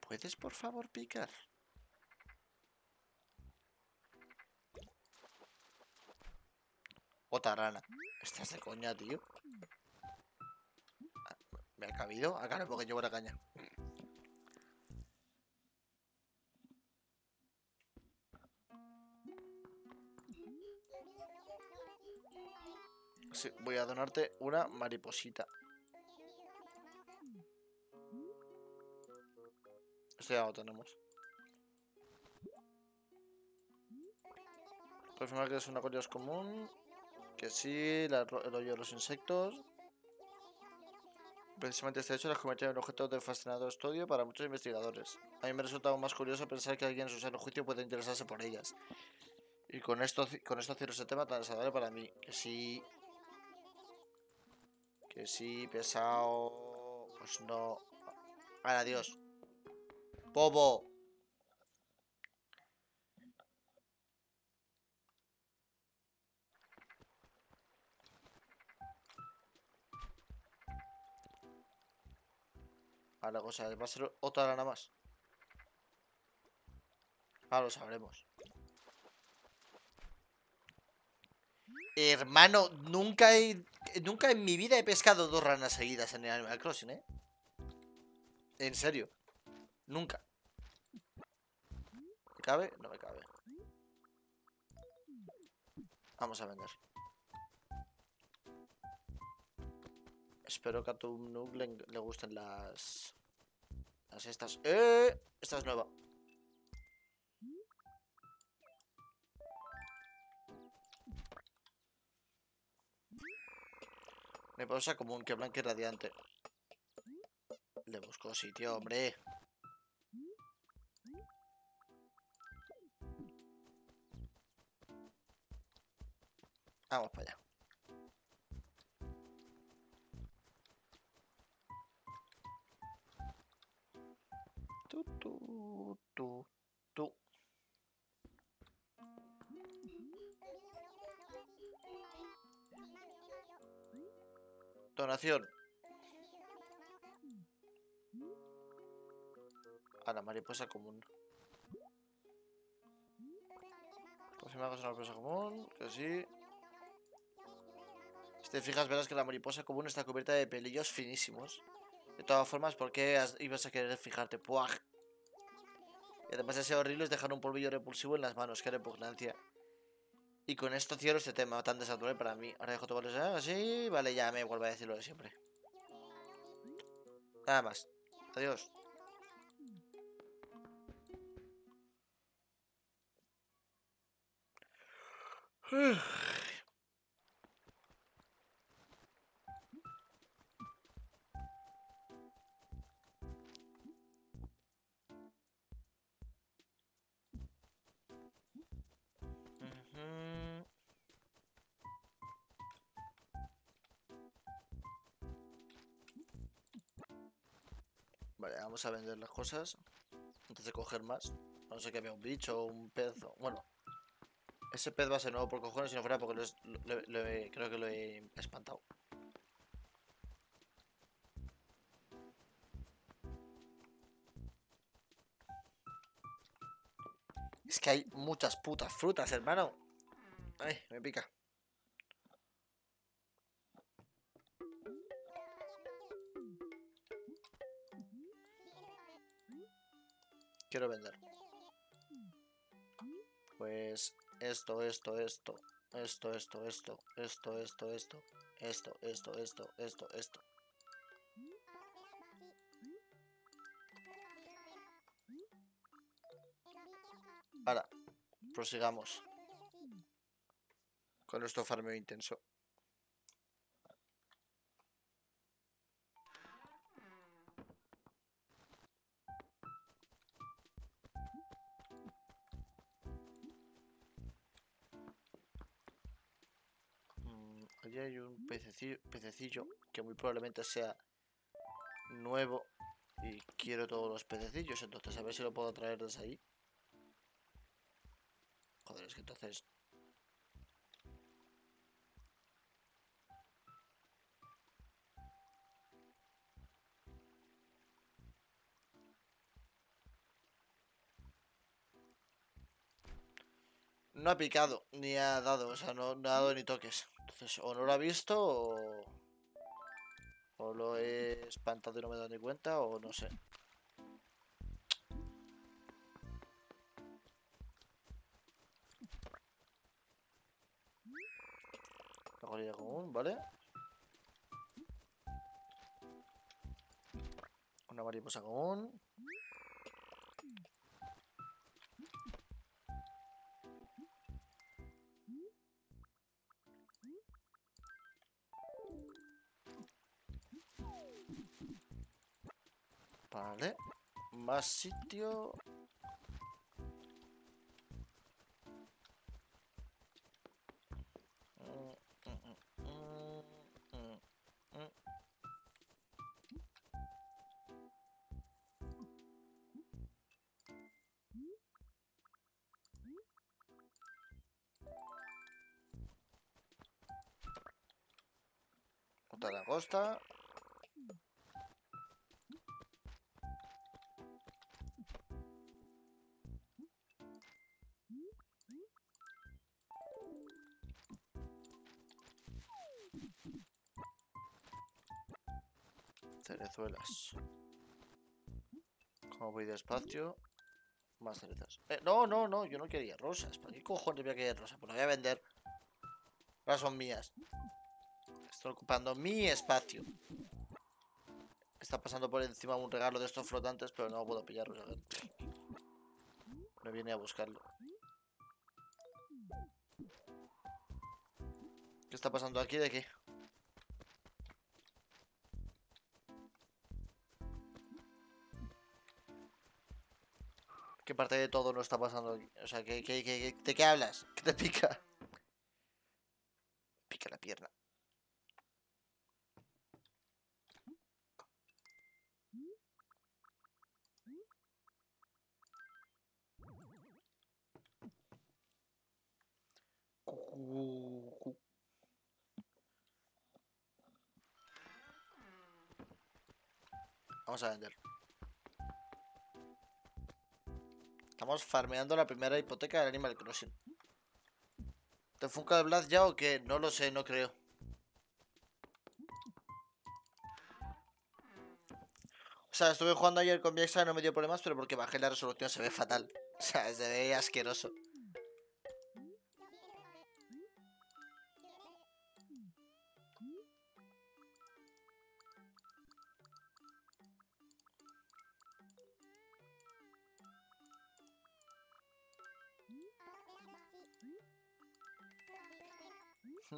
¿Puedes por favor picar? Otra rana. Estás de coña, tío. Ah, ¿Me ha cabido? Acá no porque llevo la caña. Sí, voy a donarte una mariposita. Esto ya lo tenemos. Confirmar que es una curiosidad común. Que sí, la el hoyo de los insectos. Precisamente este hecho las convertido en objeto de fascinado estudio para muchos investigadores. A mí me resulta aún más curioso pensar que alguien en su sano juicio puede interesarse por ellas. Y con esto, con esto cierro ese tema tan desagradable para mí. Que sí. Que sí, pesado. Pues no. Ahora, adiós. Bobo. Ahora, o sea, va a ser otra lana más. Ahora lo sabremos. Hermano, nunca he. Nunca en mi vida he pescado dos ranas seguidas en el Animal Crossing, ¿eh? En serio. Nunca. ¿Me cabe? No me cabe. Vamos a vender. Espero que a tu Nook le, gusten las... Las estas. ¡Eh! Esta es nueva. Me pasa como un que blanco y radiante. Le busco sitio, hombre. Vamos para allá. Tu, tu, tu, tu. Donación. A la mariposa común. Confirma que es una mariposa común. Que sí. Si te fijas, verás que la mariposa común está cubierta de pelillos finísimos. De todas formas, ¿por qué ibas a querer fijarte? ¡Puaj! Y además de ser horrible es dejar un polvillo repulsivo en las manos. ¡Qué repugnancia! Y con esto cierro este tema tan desatural para mí. Ahora dejo todo así. Vale, ya me vuelvo a decir lo de siempre. Nada más. Adiós. Vale, vamos a vender las cosas. Antes de coger más. No sé que vea un bicho o un pez. Bueno. Ese pez va a ser nuevo por cojones si no fuera porque lo lo- creo que lo he espantado. Es que hay muchas putas frutas, hermano. Ay, me pica. Quiero vender. Pues esto, esto, esto, esto, esto, esto, esto, esto, esto, esto, esto, esto, esto, esto. Ahora, prosigamos con nuestro farmeo intenso. Pececillo, pececillo que muy probablemente sea nuevo y quiero todos los pececillos, entonces a ver si lo puedo traer desde ahí. Joder, es que entonces... No ha picado, ni ha dado, o sea, no, ha dado ni toques. Entonces, o no lo ha visto, o... O lo he espantado y no me he dado ni cuenta, o no sé. La gorilla común, ¿vale? Una mariposa común. Vale. Más sitio. Otra lagosta. Cerezuelas. Como voy despacio, más cerezas. Eh, no, no, no, yo no quería rosas. ¿Para qué cojones voy a querer rosas? Pues las voy a vender. Ahora son mías. Estoy ocupando mi espacio. Está pasando por encima un regalo de estos flotantes, pero no puedo pillarlo. Me viene a buscarlo. ¿Qué está pasando aquí de qué? ¿Qué parte de todo no está pasando? O sea, ¿qué, qué- qué- de qué hablas? ¿Qué te pica? Pica la pierna. Vamos a vender. Estamos farmeando la primera hipoteca del Animal Crossing. ¿Te funca el Blast ya o qué? No lo sé, no creo. O sea, estuve jugando ayer con mi exa y no me dio problemas, pero porque bajé la resolución se ve fatal. O sea, se ve asqueroso.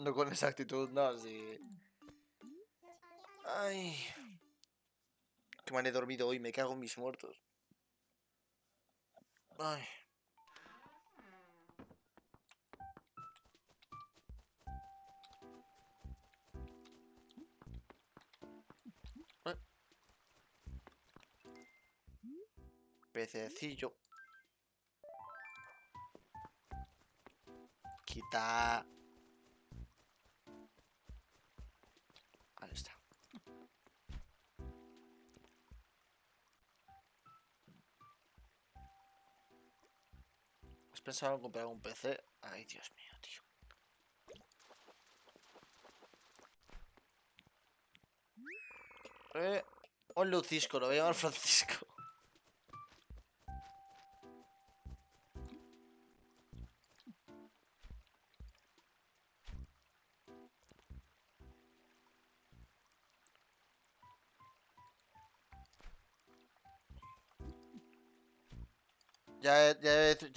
No con esa actitud, no, sí. Ay. Que me he dormido hoy, me cago en mis muertos. Ay. Pececillo. Quita. Pensado en comprar un PC? Ay, Dios mío, tío. Eh, un Lucisco, lo voy a llamar Francisco.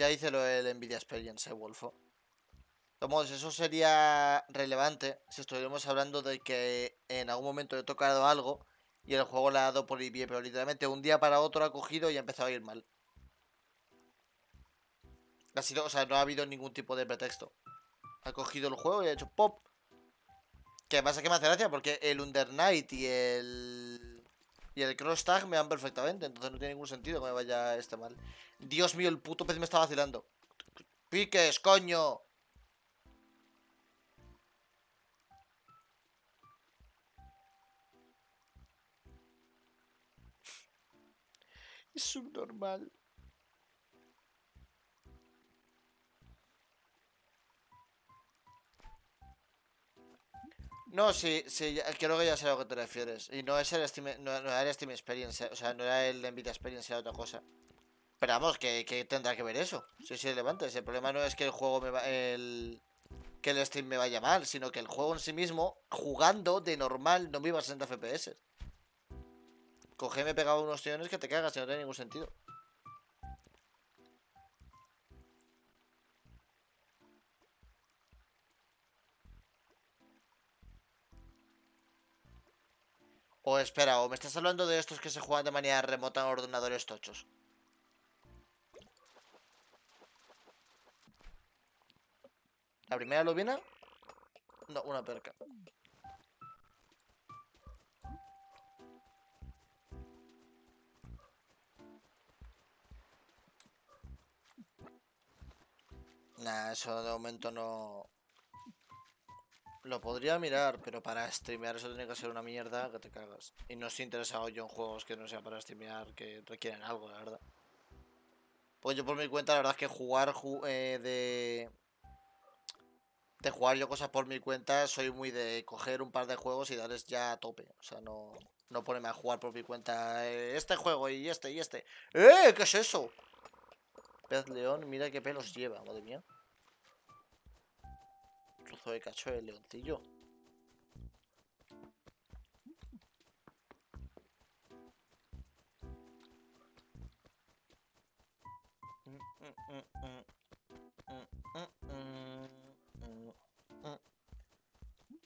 Ya, hice lo del Nvidia Experience, eh, Wolfo. Vamos, eso sería relevante si estuviéramos hablando de que en algún momento he tocado algo y el juego le ha dado por bien, pero literalmente un día para otro ha cogido y ha empezado a ir mal. Ha sido, o sea, no ha habido ningún tipo de pretexto. Ha cogido el juego y ha hecho pop. Que pasa que me hace gracia porque el Under Night y el. Y el Cross Tag me van perfectamente, entonces no tiene ningún sentido que me vaya este mal. Dios mío, el puto pez me está vacilando. ¡Piques, coño! Es subnormal. No, sí, sí, creo que ya sé a lo que te refieres. Y no es el Steam, no, no era el Steam Experience, o sea, no era el Nvidia Experience, era otra cosa. Pero vamos, que, que tendrá que ver eso. Sí, sí, relevante. El problema no es que el juego me va. El, que el Steam me vaya mal, sino que el juego en sí mismo, jugando de normal, no me iba a 60 FPS. Coge me pegaba unos tiones que te cagas y no tiene ningún sentido. O espera, o me estás hablando de estos que se juegan de manera remota en ordenadores tochos. ¿La primera lubina? No, una perca. Nah, eso de momento no... Lo podría mirar, pero para streamear eso tiene que ser una mierda que te cagas. Y no estoy interesado yo en juegos que no sean para streamear, que requieren algo, la verdad. Pues yo por mi cuenta, la verdad es que jugar ju- eh, de... De jugar yo cosas por mi cuenta, soy muy de coger un par de juegos y darles ya a tope. O sea, no... No ponerme a jugar por mi cuenta eh, este juego y este y este. ¡Eh! ¿Qué es eso? Pez león, mira qué pelos lleva, madre mía. Trozo de cacho de leoncillo.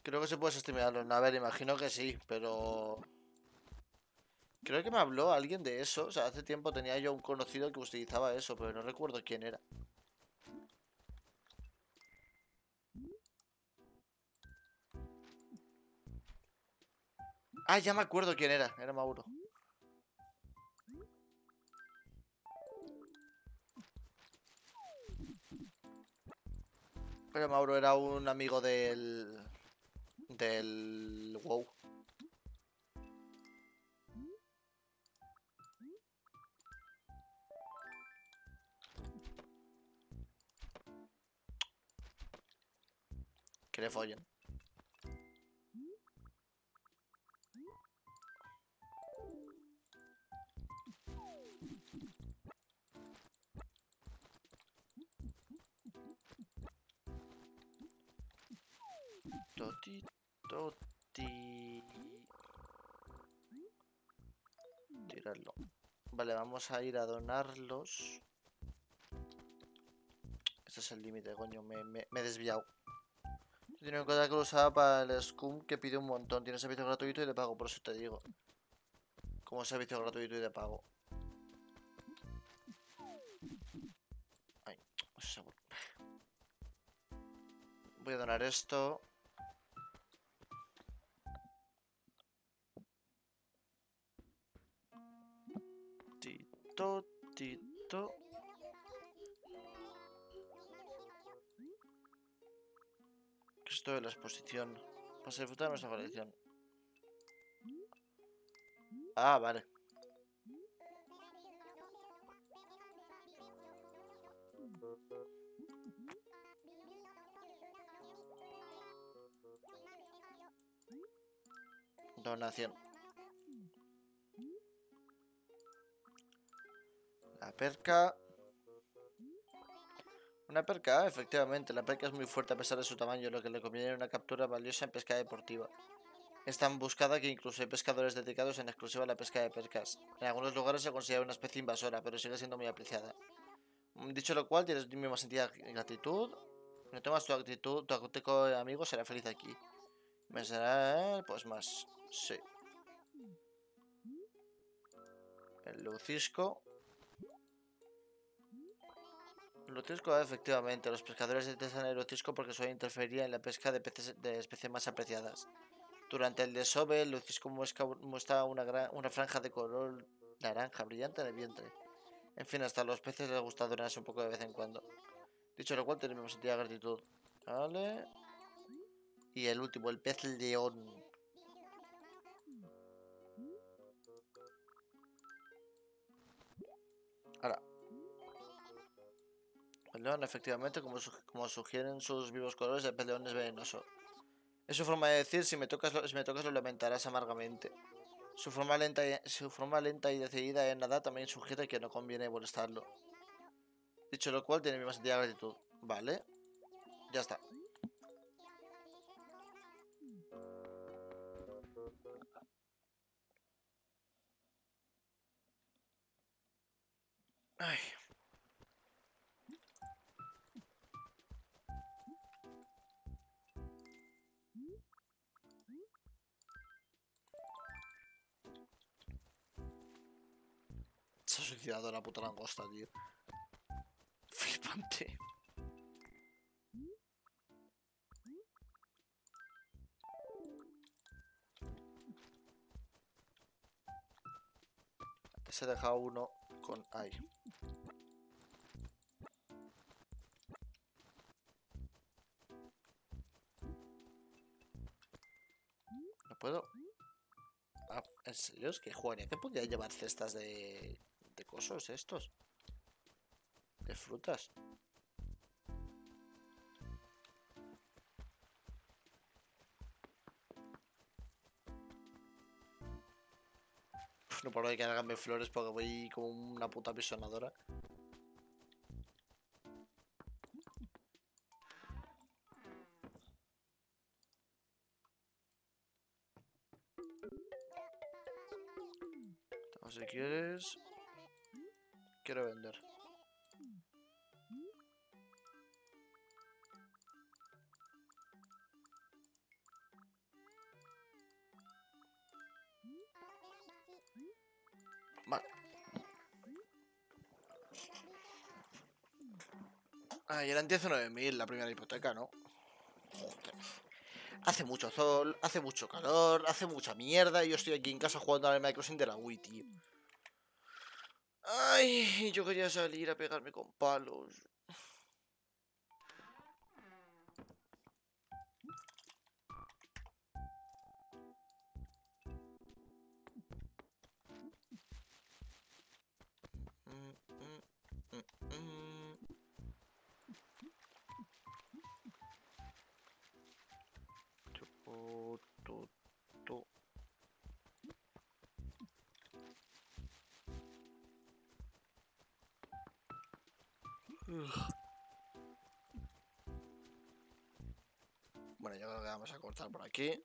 Creo que se puede estimularlo. A ver, imagino que sí, pero... Creo que me habló alguien de eso. O sea, hace tiempo tenía yo un conocido que utilizaba eso, pero no recuerdo quién era. Ah, ya me acuerdo quién era. Era Mauro. Pero Mauro era un amigo del... Del... WoW. Que le follen. Tirarlo. Vale, vamos a ir a donarlos. Este es el límite, coño. Me, me- he desviado. Tiene en cuenta que usaba para el Scum que pide un montón. Tiene servicio gratuito y de pago, por eso te digo. Como servicio gratuito y de pago. Voy a donar esto. Tito, tito. ¿Qué es esto de la exposición? Para disfrutar de nuestra colección. Ah, vale. Donación. La perca. Una perca, efectivamente. La perca es muy fuerte a pesar de su tamaño, lo que le conviene una captura valiosa en pesca deportiva. Es tan buscada que incluso hay pescadores dedicados en exclusiva a la pesca de percas. En algunos lugares se considera una especie invasora, pero sigue siendo muy apreciada. Mm, Dicho lo cual, tienes mi misma sentida gratitud. No tomas tu actitud, tu auténtico amigo será feliz aquí. Me será, pues más. Sí. El lucisco. Lucisco, efectivamente. Los pescadores detestan el lucisco porque suele interferir en la pesca de peces de especies más apreciadas. Durante el desove, el lucisco muestra, una, gran- una franja de color naranja brillante en el vientre. En fin, hasta a los peces les gusta donarse un poco de vez en cuando. Dicho lo cual, tenemos sentida gratitud. Vale. Y el último, el pez león. El león, efectivamente, como, su- como sugieren sus vivos colores, el pez león es venenoso. Es su forma de decir, si me tocas lo, si me tocas lo lamentarás amargamente. Su forma, lenta y, su forma lenta y decidida en nadar también sugiere que no conviene molestarlo. Dicho lo cual, tiene mi más sentida gratitud. Vale. Ya está. Ay. Suicidado la puta langosta, tío. Flipante. Se deja uno con ahí. No puedo. Ah, ¿en serio? Es que jugaría que podía llevar cestas de. De cosos estos. De frutas. No paro de cargarme flores porque voy como una puta pisonadora. Toma, si quieres. Quiero vender. Vale. Ah, y eran 19.000 la primera hipoteca, ¿no? Joder. Hace mucho sol, hace mucho calor, hace mucha mierda y yo estoy aquí en casa jugando al Microsoft de la Wii, tío. Ay, yo quería salir a pegarme con palos. Que vamos a cortar por aquí.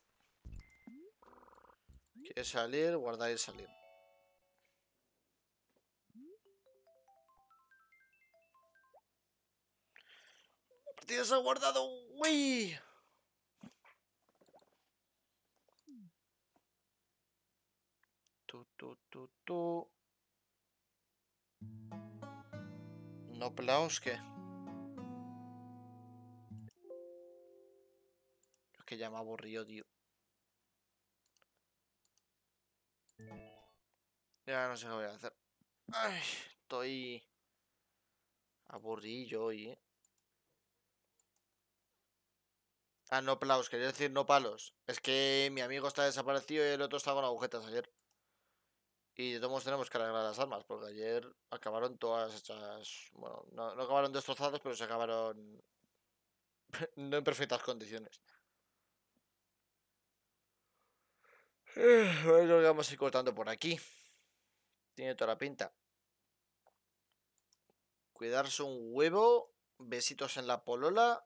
¿Quieres salir? Guardar y salir. La partida se ha guardado. ¡Uy! Tu, tu, tu, tu. No plaos que. Que ya me aburrió, tío. Ya no sé qué voy a hacer. Ay, estoy aburrido hoy, ¿eh? Ah, no plaos, quería decir no palos. Es que mi amigo está desaparecido y el otro está con agujetas ayer. Y de todos tenemos que arreglar las armas, porque ayer acabaron todas hechas. Bueno, no, no acabaron destrozadas, pero se acabaron. no en perfectas condiciones. Lo vamos a ir cortando por aquí. Tiene toda la pinta. Cuidarse un huevo. Besitos en la polola.